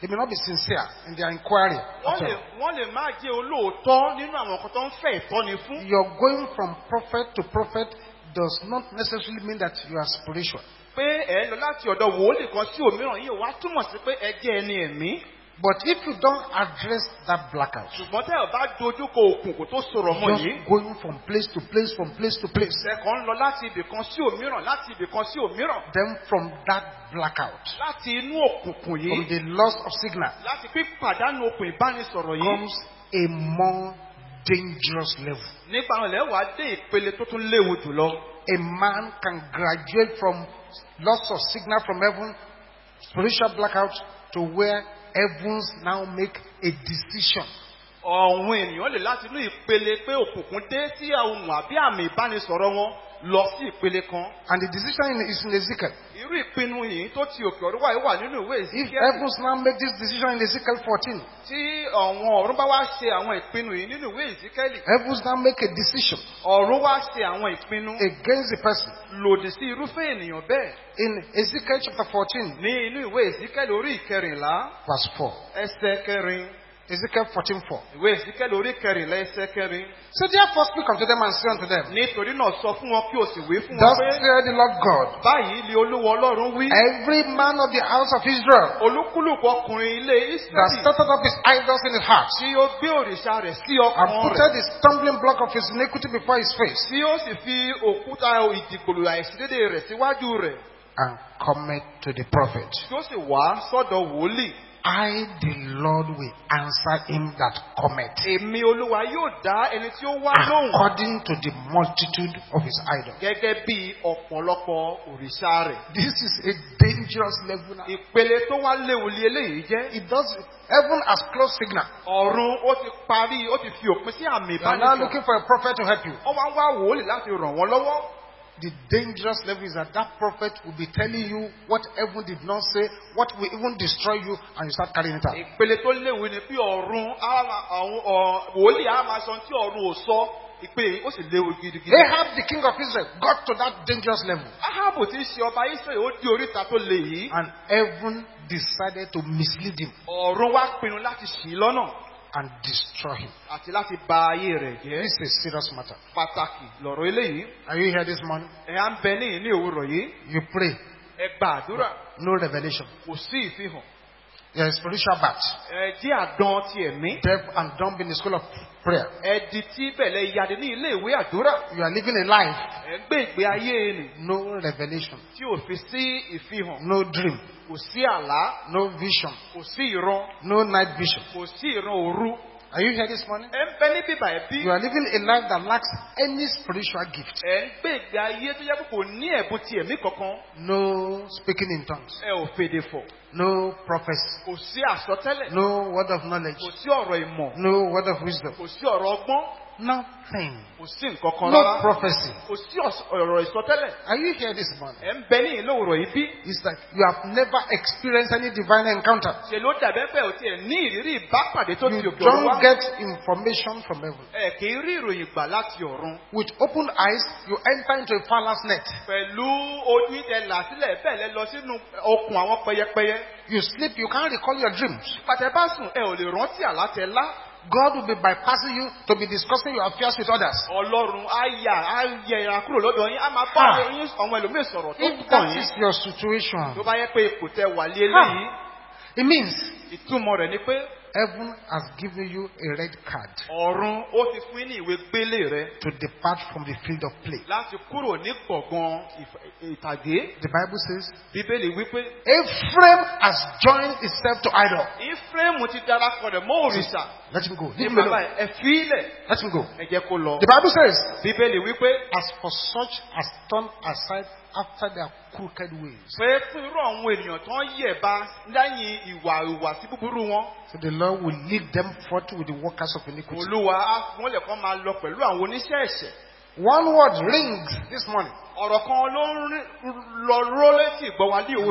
They may not be sincere in their inquiry. wọ́n After lè all. wọ́n lè má jẹ́ olóòótọ́ nínú àwọn nǹkan tó ń fẹ́ ìtọ́ni fún Your going from prophet to prophet does not necessarily mean that you are spiritual. But if you don't address that blackout, ṣùgbọ́n tẹ́ ẹ bá dojú kọ òkùnkùn tó sọ̀rọ̀ mọ́ yìí just going from place to place, from place to place, ẹ kàn ń lọ láti ibì kan sí òmíràn láti ibì kan sí òmíràn then from that blackout, láti inú òkùnkùn from yìí the loss of signal, láti pípàdánù okùn ìbánisọ̀rọ̀ yìí comes a more dangerous level. nípa àwọn ilẹ̀ wàá dé ìpele tó tún léwu jùlọ. A man can graduate from loss of signal from heaven, spiritual blackout, to where heavens now make a decision. ọ̀hún ènìyàn lè láti inú ìpele pé òkùnkùn dé sí ohun àbí àmì ìbánisọ̀rọ̀ wọn lọ sí ìpele kan. And the decision is in Ezekiel. irú ìpinnu yìí tó ti òkè ọ̀rọ̀ wáyé wà nínú ìwé If ìsìnkẹ́ heavens now make this decision in Ezekiel 14, tí àwọn ọ̀run bá wá ṣe àwọn ìpinnu yìí nínú ìwé ìsìnkẹ́lì heavens now make a decision ọ̀run wá ṣe àwọn ìpinnu against the person. lòdì sí irúfẹ́ ènìyàn bẹ́ẹ̀ In Ezekiel chapter 14, ní inú ìwé ìsìnkẹ́lì orí ìkẹrìnlá verse 4. ẹsẹ̀ kẹrin Ezekiel 14, 4. ìwé ìsìnkẹ́lì orí ìkẹrìnlá ẹsẹ̀ kẹrin So therefore speak unto them and say unto them, nítorí náà sọ fún wọn kí o sì wí fún wọn Thus pé saith the Lord God, báyìí ni olúwa ọlọ́run wí every man of the house of Israel olúkúlùkù ọkùnrin ilé that israẹli started up his idols in his heart tí ó gbé òrìṣà rẹ̀ sí and ọkàn put rẹ̀ the stumbling block of his iniquity before his face tí ó sì fi òkúta ìdìgbòlù àìsídédé rẹ̀ síwájú rẹ̀ and cometh to the prophet. tí ó sì wá sọ́dọ̀ wòlíì I, the Lord, will answer him that cometh. Èmi olúwa yóò dá ẹni tí ó wá lóhùn. According to the multitude of his idols. gẹ́gẹ́ bí ọ̀pọ̀lọpọ̀ òrìṣà rẹ̀. This is a dangerous level ìpele tó wá léwu lé eléyìí jẹ́. It does, heaven has closed signal. ọ̀run ó ti parí ó ti fi òpin sí àmì You are now looking for a prophet to help you. wọ́n wá ń wá láti ràn wọ́n lọ́wọ́ The dangerous level is that that prophet will be telling you what heaven did not say, what will even destroy you, and you start carrying it out. ìpele tó léwu ni bí ọ̀run á máa- àwọn ọ̀- wòlíì á máa sọ tí ọ̀run ò sọ ìpele yìí ó sì léwu gidigidi. Ahab, the king of Israel, got to that dangerous level, ahabu ti ṣe ọba israẹli ó di oríta tó le yìí and heaven decided to mislead him ọ̀run wá pinnu láti ṣì í lọ́nà and destroy him. àti láti ba ayé rẹ̀ jẹ́ This is serious matter. pàtàkì lọ̀rọ̀ eléyìí Are you here this morning? ẹ̀ à ń bẹ níyìn ní òwúrọ̀ yìí You pray, ẹ no revelation. kò sí ìfihàn There is spiritual bat, ẹ jí àdán ti ẹ̀mí. Deaf and dumb in the school of prayer. ẹ di tí bẹ̀lẹ̀ ìyáde ní ilé ìwé àdúrà. You are living a life, ẹ ń gbé ìgbé ayé nì no revelation, tí ò fi sí ìfihàn. No dream, kò sí àlá. No vision, kò sí ìran. No night vision. kò sí ìran òru Are you here this morning? You are living a life that lacks any spiritual gift. No speaking in tongues, no prophecy, no word of knowledge, no word of wisdom, nothing, kò sí nǹkan kan no prophecy. kò sí ọ̀s- ọ̀rọ̀ ìsọtẹ́lẹ̀ Are you here this morning? ẹ ń bẹ ní ìlú òwúrọ̀ yìí bí It's like you have never experienced any divine encounter. ṣe ló dàbẹ́ pẹ́ ò tiẹ̀ ní ìrírí ìbápàdé tó ti You òkè ọ̀run wá don't get information from heaven. ẹ kì í rí ìròyìn gbà láti ọ̀run With open eyes, you enter into a fowler's net. pẹ̀lú ojú ìtẹ̀ là sílẹ̀ bẹ́ẹ̀ lẹ lọ sínú okùn àwọn pẹyẹpẹyẹ You sleep, you can't recall your dreams. pàtẹ bá sùn ẹ ò lè rántí àlá tẹ lá God will be bypassing you to be discussing your affairs with others. ọlọ́run á yà á yẹ ìran kúrò lọ́dọ̀ yín á máa bá Ah. yín àwọn ẹlòmíì sọ̀rọ̀ tó If kàn that yín is your tó situation, bá yẹ pé ipò tẹ wà lé eléyìí it means ìtumọ̀ rẹ̀ ni pé heaven has given you a red card ọ̀run ó ti fún yín ní ìwé gbélé rẹ to depart from the field of play. láti kúrò ní gbọ̀ngàn ìtàgé The Bible says, bíbélì wípé Ephraim has joined itself to idol. Ífrémù ti darapọ̀ rẹ̀ mọ́ òrìṣà Let him go. Leave him alone. Let him go. The Bible says, As for such as turn aside after their crooked ways, so the Lord will lead them forth with the workers of iniquity. One word rings this morning.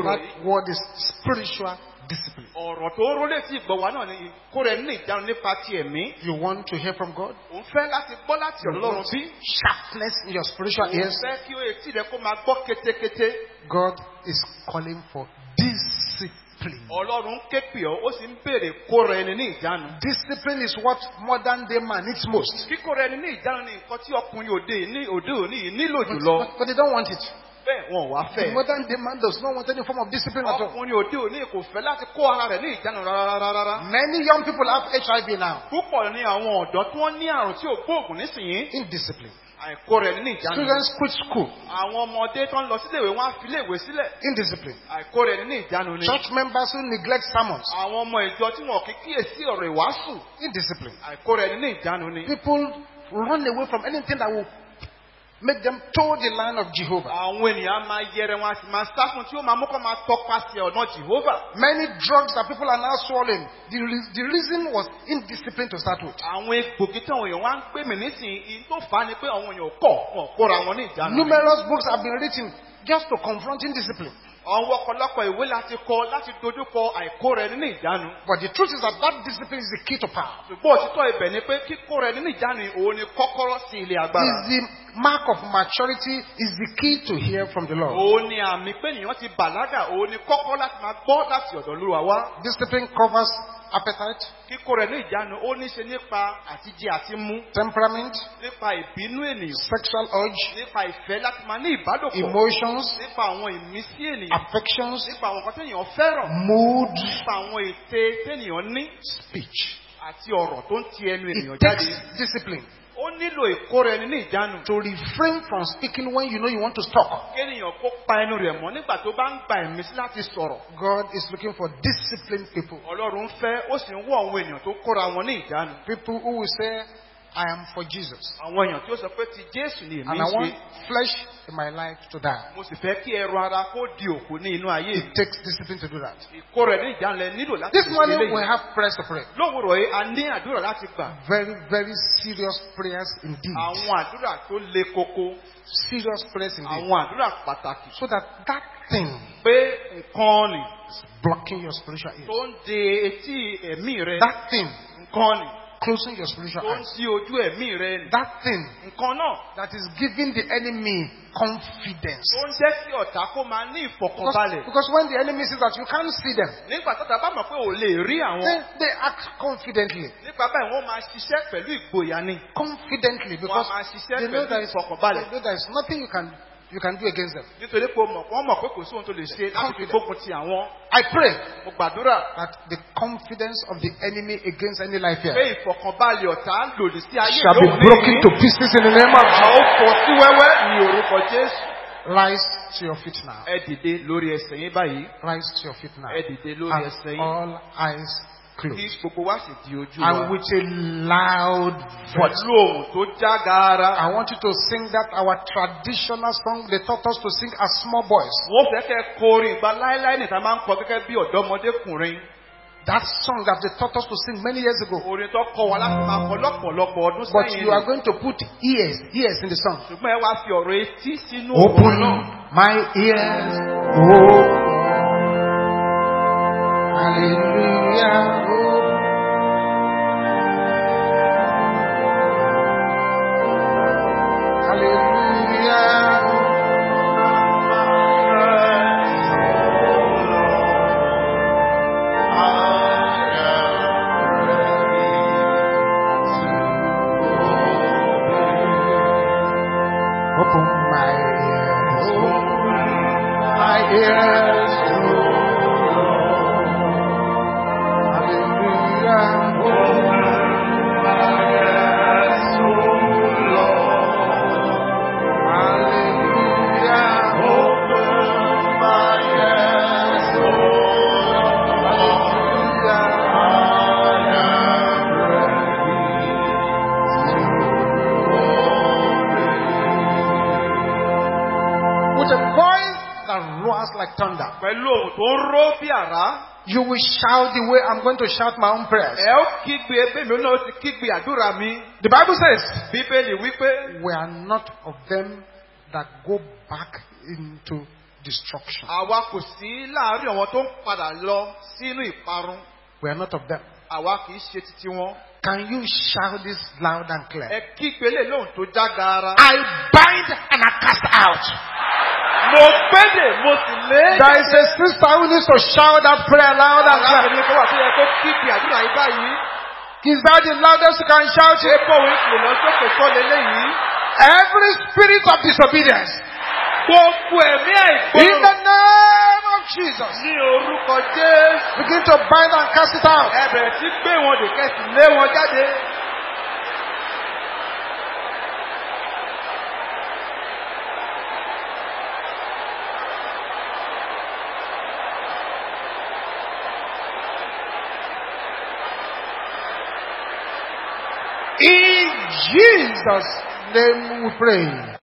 That word is spiritual discipline. ọ̀rọ̀ tó ró létí ìgbọ́ wa náà ni kó rẹ̀ ní ìdáhùn nípa ti ẹ̀mí. You want to hear from God? òun fẹ́ láti gbọ́ láti Ọlọ́run bí. Sharpness in your spiritual òun ears. fẹ́ kí etí rẹ̀ kó máa gbọ́ kétékété. God is calling for discipline. ọlọ́run ń ké pè ọ́ ó sì ń béèrè kóra ẹni ní ìjánu. Discipline is what modern day man needs most. kíkóra ẹni ní ìjánu ni nǹkan tí ọkùnrin òde ní òde òní nílò jùlọ. but they don't want it. Bẹ́ẹ̀ wọn ò wá The fẹ́. modern day man does not want any form of discipline at all. ọkùnrin òde òní kò fẹ́ láti kó ara rẹ̀ ní ìjánu rárá. Many young people have HIV now. púpọ̀ ní àwọn ọ̀dọ́ tí wọ́n ní àrùn tí ò gbóògùn nísìnyí. Indiscipline. àìkóra ẹni ní ìjánu. Students quit school. àwọn ọmọdé tó ń lọ síléèwé wọn á fi iléèwé sílẹ̀. Indiscipline. àìkóra ẹni ní ìjánu ni. Church members who neglect sermons. àwọn ọmọ ìjọ tí wọn kì í kíyèsí ọ̀rọ̀ ìwàásù. Indiscipline. ní ìjánu ni. People run away from anything that will make them toe the line of Jehovah. Many drugs that people are now swallowing, the, the reason was indiscipline to start with. Numerous books have been written just to confront indiscipline. Àwọn ọ̀pọ̀lọpọ̀ ìwé láti kọ láti dojúkọ àìkóra ẹni ní ìjánu. But the truth is that that discipline is the key to power. ṣùgbọ́n òtítọ́ ibẹ̀ ni pé kíkóra ẹni ní ìjánu òun ni kọ́kọ́rọ́ sí ilé agbára. Is the mark of maturity, is the key to hear from the Lord. òun ni àmì pé ènìyàn ti bàlágà òun ni kọ́kọ́ láti máa gbọ́ láti ọ̀dọ̀ Olúwa wá. Discipline covers appetite, kíkóra ẹni ìjánu ó ní ṣe nípa àtijẹ àti mú. Temperament, nípa ìbínú ènìyàn. Sexual urge, nípa ìfẹ́ láti máa ní ìbádòpọ̀ emotions, nípa àwọn ìmísí ènìyàn. Affections, nípa àwọn nǹkan téèyàn fẹ́ràn. Mood, nípa àwọn ète téèyàn ní. Speech. àti ọ̀rọ̀ tó ń ti ẹnu ènìyàn It jáde. takes discipline ó nílò ìkóra ẹni ní ìjánu. to refrain from speaking when you know you want to stop. kéèyàn kó pa ẹnu rẹ̀ mọ́ nígbà tó bá ń gba ẹ̀mí sí láti sọ̀rọ̀. God is looking for disciplined people. ọlọ́run fẹ́ ó sì ń wọ àwọn ènìyàn tó kóra wọn ní ìjánu. People who will say, I am for Jesus. àwọn èèyàn tí ó sọ pé ti jésù ni èmi And ń I want ṣe. flesh in my life to die. mo sì fẹ́ kí ẹrù ara kó di òkú ní inú ayé It takes discipline to do that. ìkóra ẹni ìjánu lẹ nílò láti This ṣe morning we have prayers to pray. lówùrọ̀ yìí a ní àdúrà láti gbà. Very, very serious prayers indeed. àwọn àdúrà tó le koko Serious prayers indeed. àwọn àdúrà pàtàkì So that that thing pé nǹkan ni is blocking your spiritual ears. tó ń de etí ẹ̀mí rẹ That thing nǹkan ni closing your spiritual eyes. That thing that is giving the enemy confidence. Because, because when the enemy sees that you can't see them, they, àwọn they act confidently. Confidently because they know there is, they know there is nothing you can, you can do against them. nítorí pé wọ́n mọ̀ pé kò sí ohun tó lè ṣe láti fi gbógun ti àwọn I pray mo gbàdúrà that the confidence of the enemy against any life pé here ìfọ̀kànbalẹ̀ ọ̀tá lòdì sí ayé shall be broken to pieces in the name of Jesus. ó fọ́ sí wẹ́wẹ́ ní orúkọ Jésù. Rise to your feet now. ẹ dìde lórí ẹsẹ̀ yín báyìí Rise to your feet now. ẹ dìde lórí And ẹsẹ̀ yín all eyes kí closed. gbogbo wa sì di ojú And with a loud voice. pẹ̀lú ohùn tó já gaara. I want you to sing that our traditional song they taught us to sing as small boys. wọ́n fẹ́ kẹ́ kọrin ìgbà láéláé nìta máa ń kọ gẹ́gẹ́ bí ọ̀dọ́mọdékùnrin. That song that they taught us to sing many years ago. orin tó kọ wa láti máa kọ lọ́pọ̀lọpọ̀ ọdún But you are going to put ears, ears in the song. ṣùgbọ́n ẹ wá fi ọ̀rọ̀ etí sínú Open òun náà. my ears. Oh. Hallelujah. Ró bí àrá. You will shout the way I'm going to shout my own prayers. ẹ ó kígbe ebé mi náà ó ti kígbe àdúrà mi. The Bible says, bíbélì wípé We are not of them that go back into destruction. àwa kò sí láàárín àwọn tó ń padà lọ sínú ìparun. We are not of them. àwa kì í ṣe titi wọn. Can you shout this loud and clear? ẹ kígbe lè lóhùn tó já gaara. I bind and I cast out. Mo gbédè mo sì lé. There is a sister who needs to shout that prayer loud and clear. arábìnrin kan wà tó yẹ kó kígbe àdúrà yìí báyìí. Is that the loudest you can shout ṣé it? bóun kò lọ sókè tó lélẹ́yìí. Every spirit of disobedience. gbogbo ẹ̀mí In the name of Jesus. ní orúkọ jésù. Begin to bind and cast it out. ẹ bẹ̀rẹ̀ sí gbé wọn dè kẹ́sì lé wọn jáde. Jesus' name we pray.